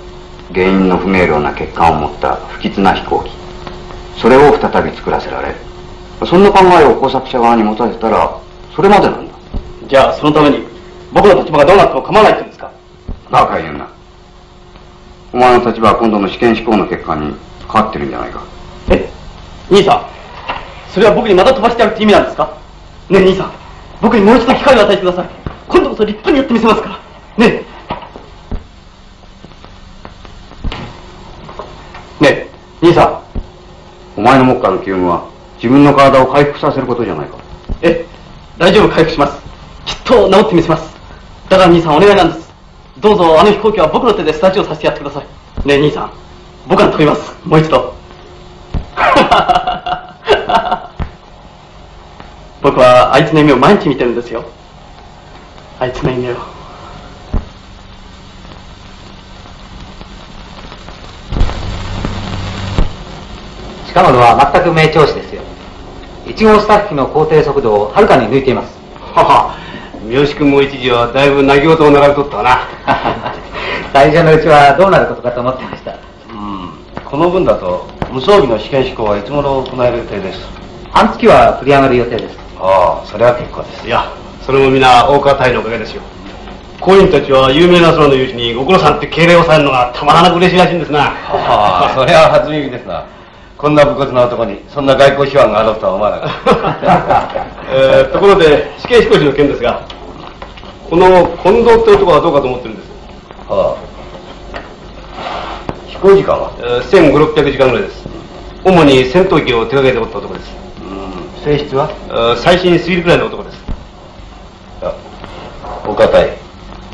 原因の不明瞭な欠陥を持った不吉な飛行機。それを再び作らせられる。そんな考えを工作者側に持たせたらそれまでなんだ。じゃあそのために僕の立場がどうなっても構わないって言うんですか？バカ言うな。お前の立場は今度の試験飛行の結果に変わってるんじゃないか。え兄さん。それは僕にまた飛ばしてやるって意味なんですか？ねえ兄さん。僕にもう一度機会を与えてください。今度こそ立派にやってみせますから。ねえ。ねえ、兄さん。お前の目下の急務は自分の体を回復させることじゃないか。え、大丈夫、回復します。きっと治ってみせます。だから兄さんお願いなんです。どうぞあの飛行機は僕の手でスタジオさせてやってください。ねえ兄さん、僕が飛びます。もう一度。僕はあいつの夢を毎日見てるんですよ。あいつの夢を。近窓は全く名調子ですよ1号スタッフ機の工程速度をはるかに抜いています。はは。三好君も一時はだいぶ泣き言を流れとったな。最初のうちはどうなることかと思ってました。うん。この分だと無装備の試験飛行はいつ頃行える予定です？半月は繰り上がる予定です。ああそれは結構です。いやそれも皆大川隊のおかげですよ。工員たちは有名な空の有志にご苦労さんって敬礼をされるのがたまらなく嬉しいらしいんですな。ああ それは初耳ですなこんな武骨な男にそんな外交手腕があろうとは思わなかった。えーところで試験飛行士の件ですがこの近藤って男はどうかと思ってるんです、はあ。飛行時間は？えー、1500600時間ぐらいです。主に戦闘機を手掛けておった男です。うん。性質は？えー最新スイルくらいの男です。あお堅い。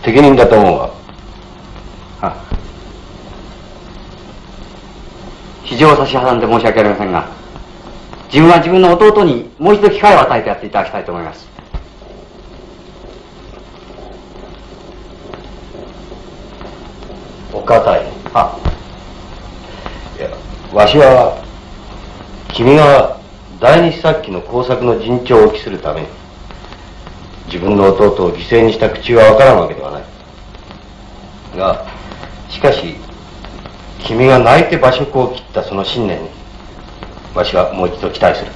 適任だと思うが肘を差し挟んで申し訳ありませんが、自分は自分の弟にもう一度機会を与えてやっていただきたいと思います。お堅い。あ。いやわしは君が第二試作機の工作の陣長を期するために自分の弟を犠牲にした口はわからんわけではない。がしかし君が泣いて馬食を切ったその信念にわしはもう一度期待する。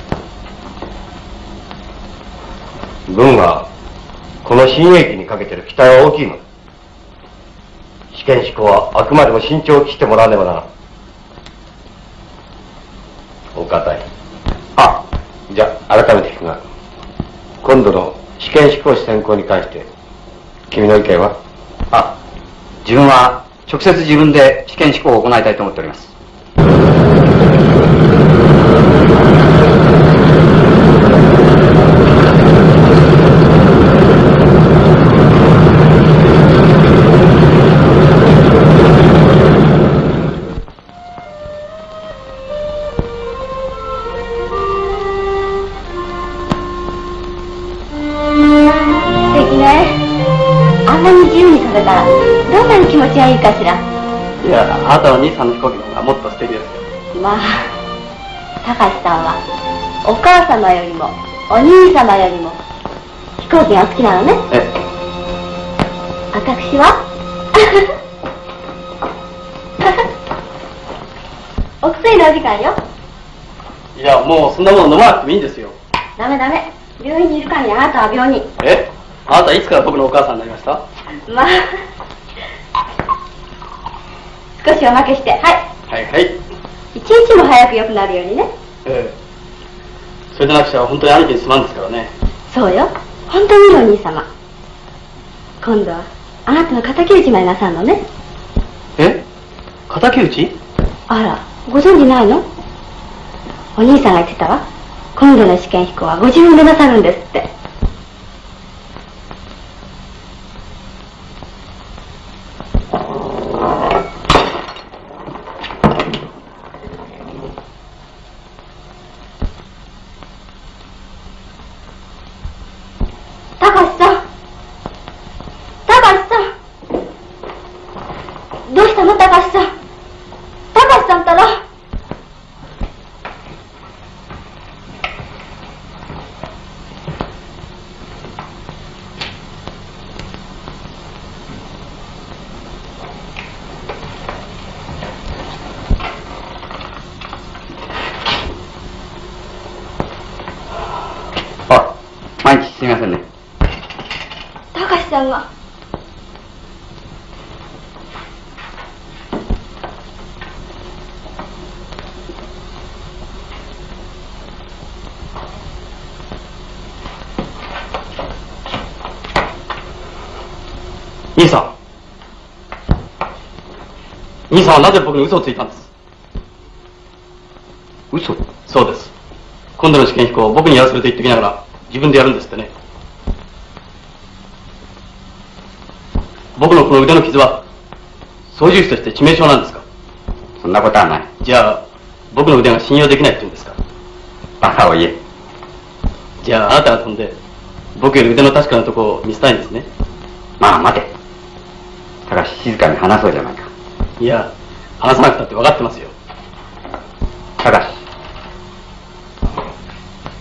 軍はこの新鋭機にかけてる期待は大きいの。だ試験飛行はあくまでも慎重を期してもらわねばならん。お堅いあじゃあ改めて聞くが今度の試験飛行士選考に関して君の意見は？あ、自分は直接自分で試験試行を行いたいと思っております。持ちがいいかしら？いや、あなたは兄さんの飛行機の方がもっと素敵ですよ。まあ高橋さんはお母様よりもお兄様よりも飛行機が好きなのね。え私は？お薬のお時間よ。いや、もうそんなもの飲まなくてもいいんですよ。ダメダメ。病院にいるからにあなたは病にえ？あなたいつから僕のお母さんになりました？まあ少しおまけして。はい。はいはい。一日も早く良くなるようにね。ええ。それでなくちゃ本当に兄貴にすまんですからね。そうよ。本当にいいお兄様。今度はあなたの敵討ちまでなさんのね。え？敵討ち？あらご存じないの？お兄さんが言ってたわ。今度の試験飛行はご自分でなさるんですって高橋さん高橋さんどうしたの高橋さん高橋さんったらあ、毎日すみませんね。高橋さんが兄さん。はなぜ僕に嘘をついたんです？嘘？そうです。今度の試験飛行、僕にやらせると言ってきながら、自分でやるんですってね。僕のこの腕の傷は、操縦士として致命傷なんですか？そんなことはない。じゃあ、僕の腕が信用できないって言うんですか？バカを言え。じゃあ、あなたが飛んで、僕より腕の確かなとこを見せたいんですね。まあ待て。ただし静かに話そうじゃないか。いや、話さなくたって分かってますよ。ただし、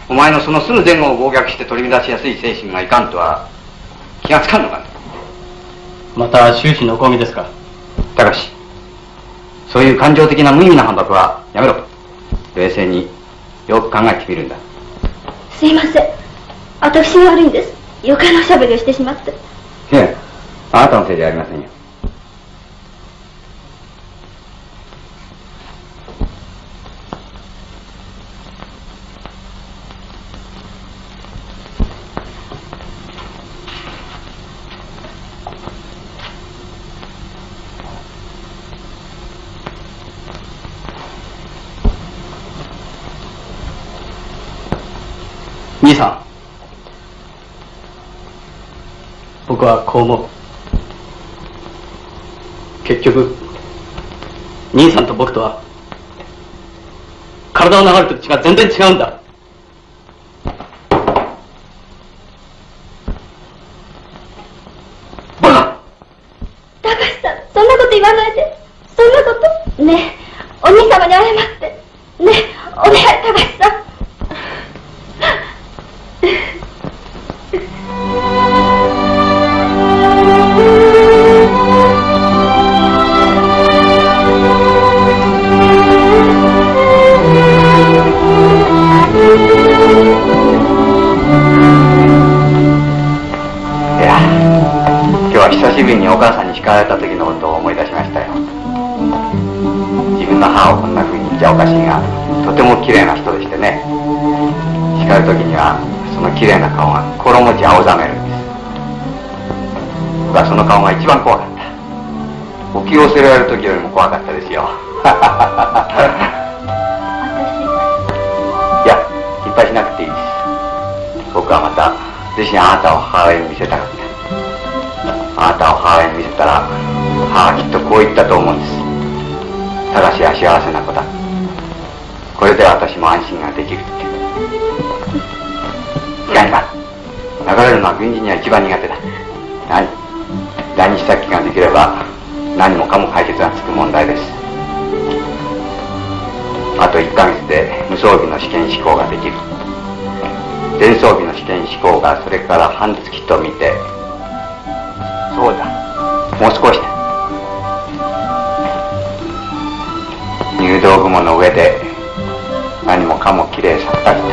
お前のそのすぐ前後を暴虐して取り乱しやすい精神がいかんとは気がつかんのかね？また終始の講義ですか？ただし、そういう感情的な無意味な反駁はやめろ。冷静によく考えてみるんだ。すいません私が悪いんです余計なおしゃべりをしてしまっていえ、あなたのせいじゃありませんよ。こう思う。結局、兄さんと僕とは、体の流れと血が全然違うんだ。叱られた時のことを思い出しましたよ。自分の母をこんな風に言っちゃおかしいが、とても綺麗な人でしてね。叱る時には、その綺麗な顔が心持ち青ざめるんです。僕はその顔が一番怖かった。起き寄せられる時よりも怖かったですよ。いや、心配しなくていいです。僕はまた、ぜひあなたを母親に見せたかった。あなたを母親に見せたら、母はきっとこう言ったと思うんです。ただしは幸せな子だ。これで私も安心ができるって。いか。流れるのは軍人には一番苦手だ。何？第二試作機ができれば、何もかも解決がつく問題です。あと1ヶ月で無装備の試験飛行ができる。全装備の試験飛行がそれから半月と見て、こうだ、もう少しだ。入道雲の上で何もかもきれいさっぱりだ。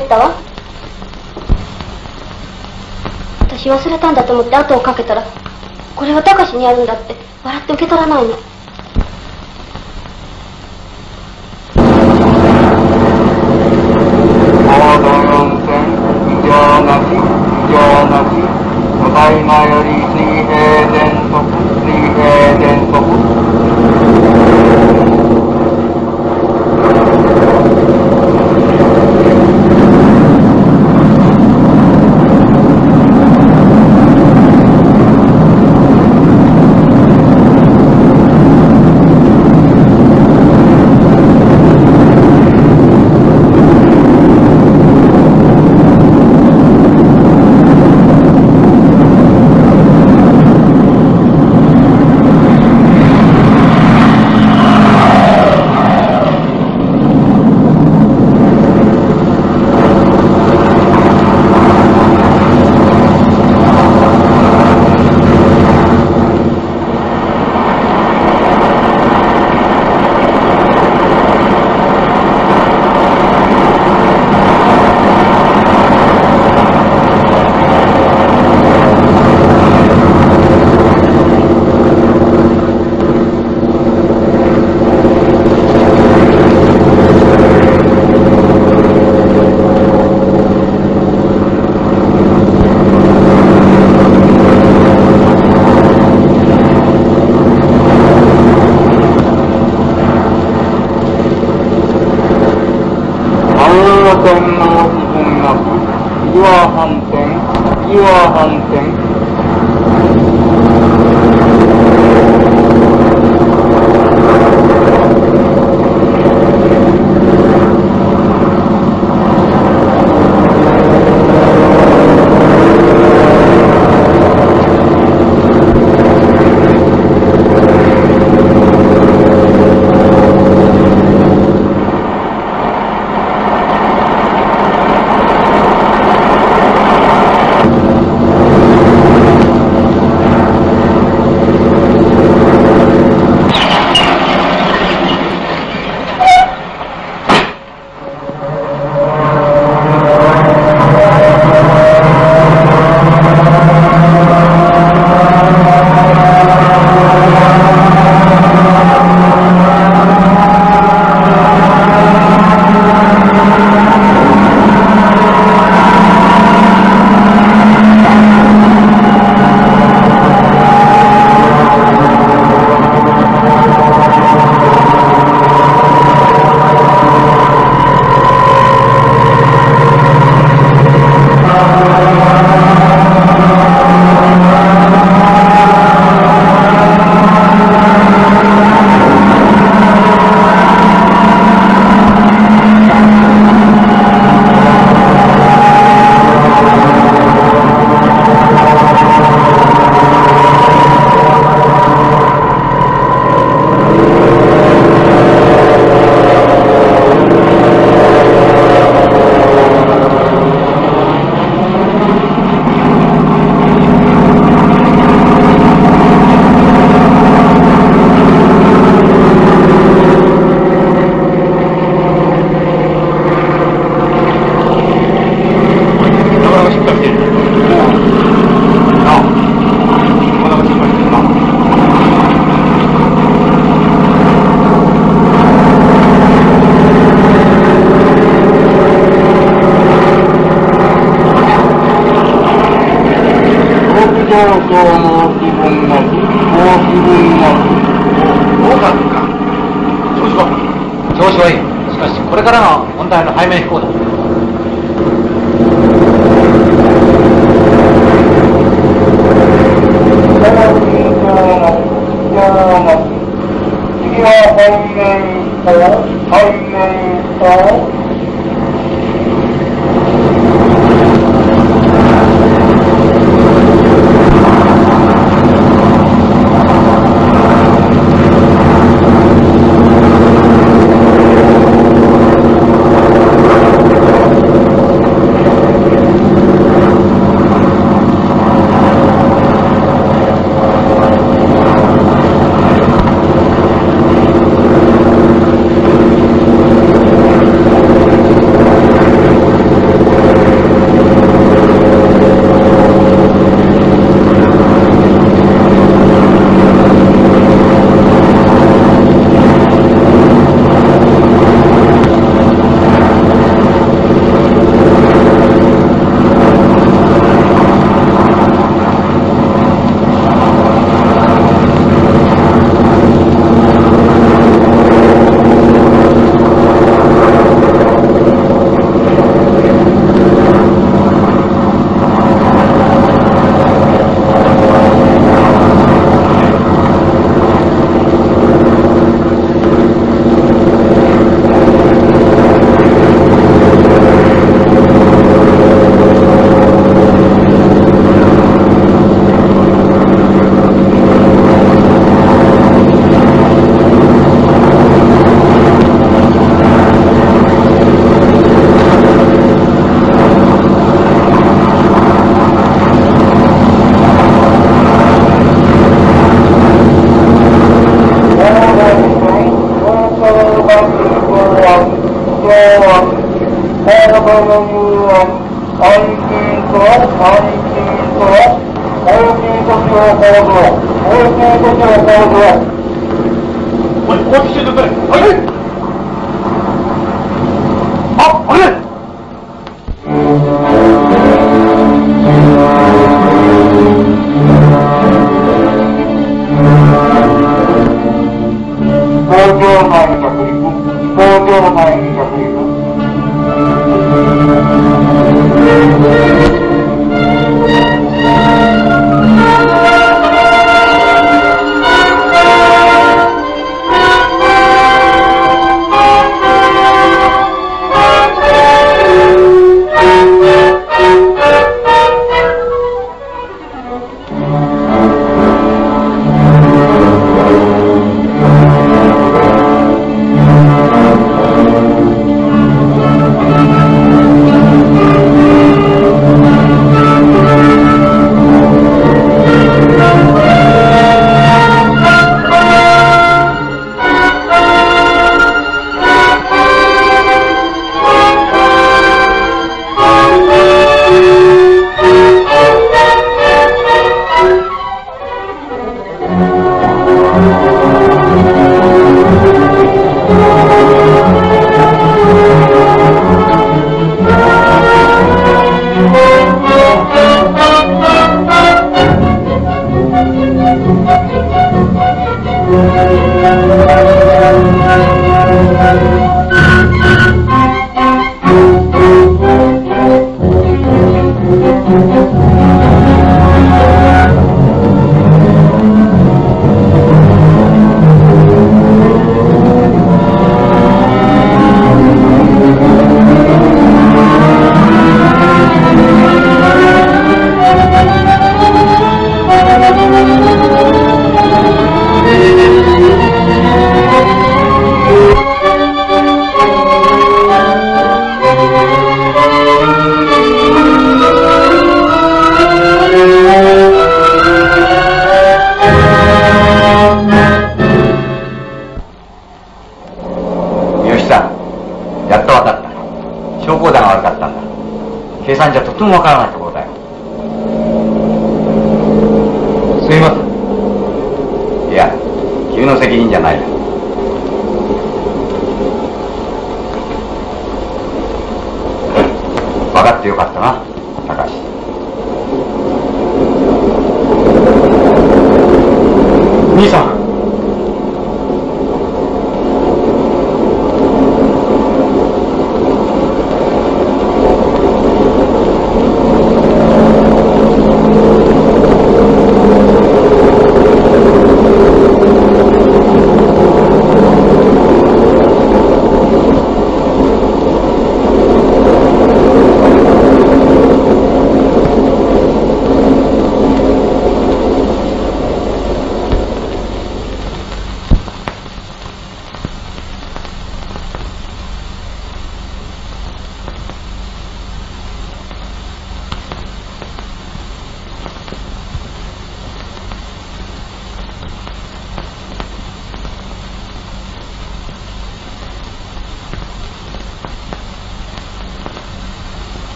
ったわ。私忘れたんだと思って後をかけたらこれはたかしにやるんだって笑って受け取らないの。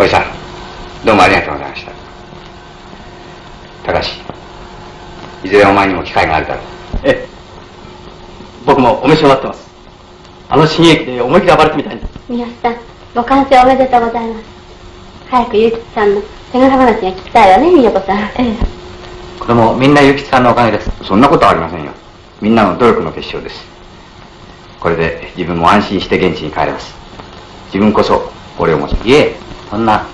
おじさんどうもありがとうございました。高橋いずれお前にも機会があるだろう。ええ。僕もお召しになってます。あの新駅で思い切り暴れてみたいんで三好さんご完成おめでとうございます。早くゆきさんの手柄話が聞きたいわね美代子さん。ええ。これもみんな諭吉さんのおかげです。そんなことはありませんよ。みんなの努力の結晶です。これで自分も安心して現地に帰れます。自分こそお礼を申しいえそんな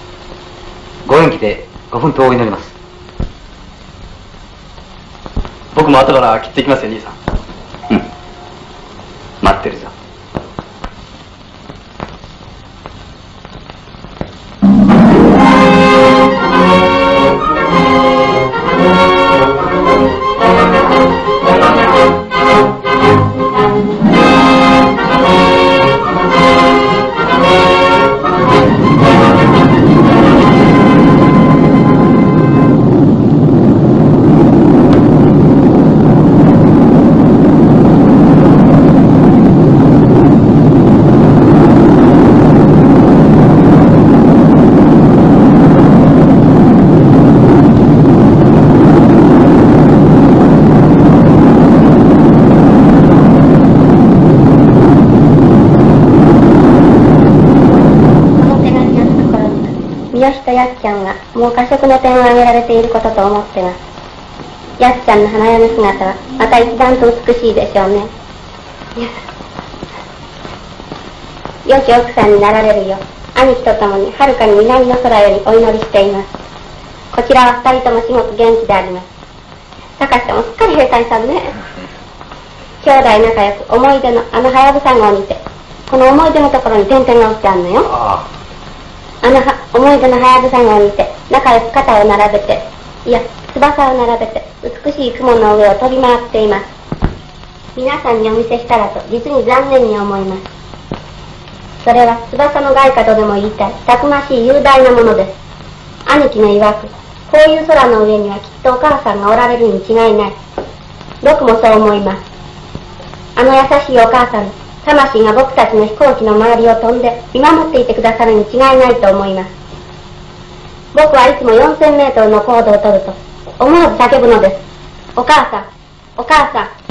ご縁気でご奮闘を祈ります。僕も後から切っていきますよ兄さん。うん。待ってるぞ。点を挙げられていることと思ってます。やすちゃんの花嫁姿はまた一段と美しいでしょうね。よき奥さんになられるよ。う兄貴と共にはるかに南の空よりお祈りしています。こちらは二人とも至極元気であります。高橋さんもすっかり兵隊さんね。兄弟仲良く思い出のあのはやぶさ号にてこの思い出のところに点々が打ってあるのよ。ああ。のは思い出のはやぶさ号にて仲良く肩を並べていや翼を並べて美しい雲の上を飛び回っています。皆さんにお見せしたらと実に残念に思います。それは翼の外貨とでも言いたいたくましい雄大なものです。兄貴の曰くこういう空の上にはきっとお母さんがおられるに違いない。僕もそう思います。あの優しいお母さん魂が僕たちの飛行機の周りを飛んで見守っていてくださるに違いないと思います。僕はいつも4000メートルの高度を取ると思わず叫ぶのです。お母さんお母さん。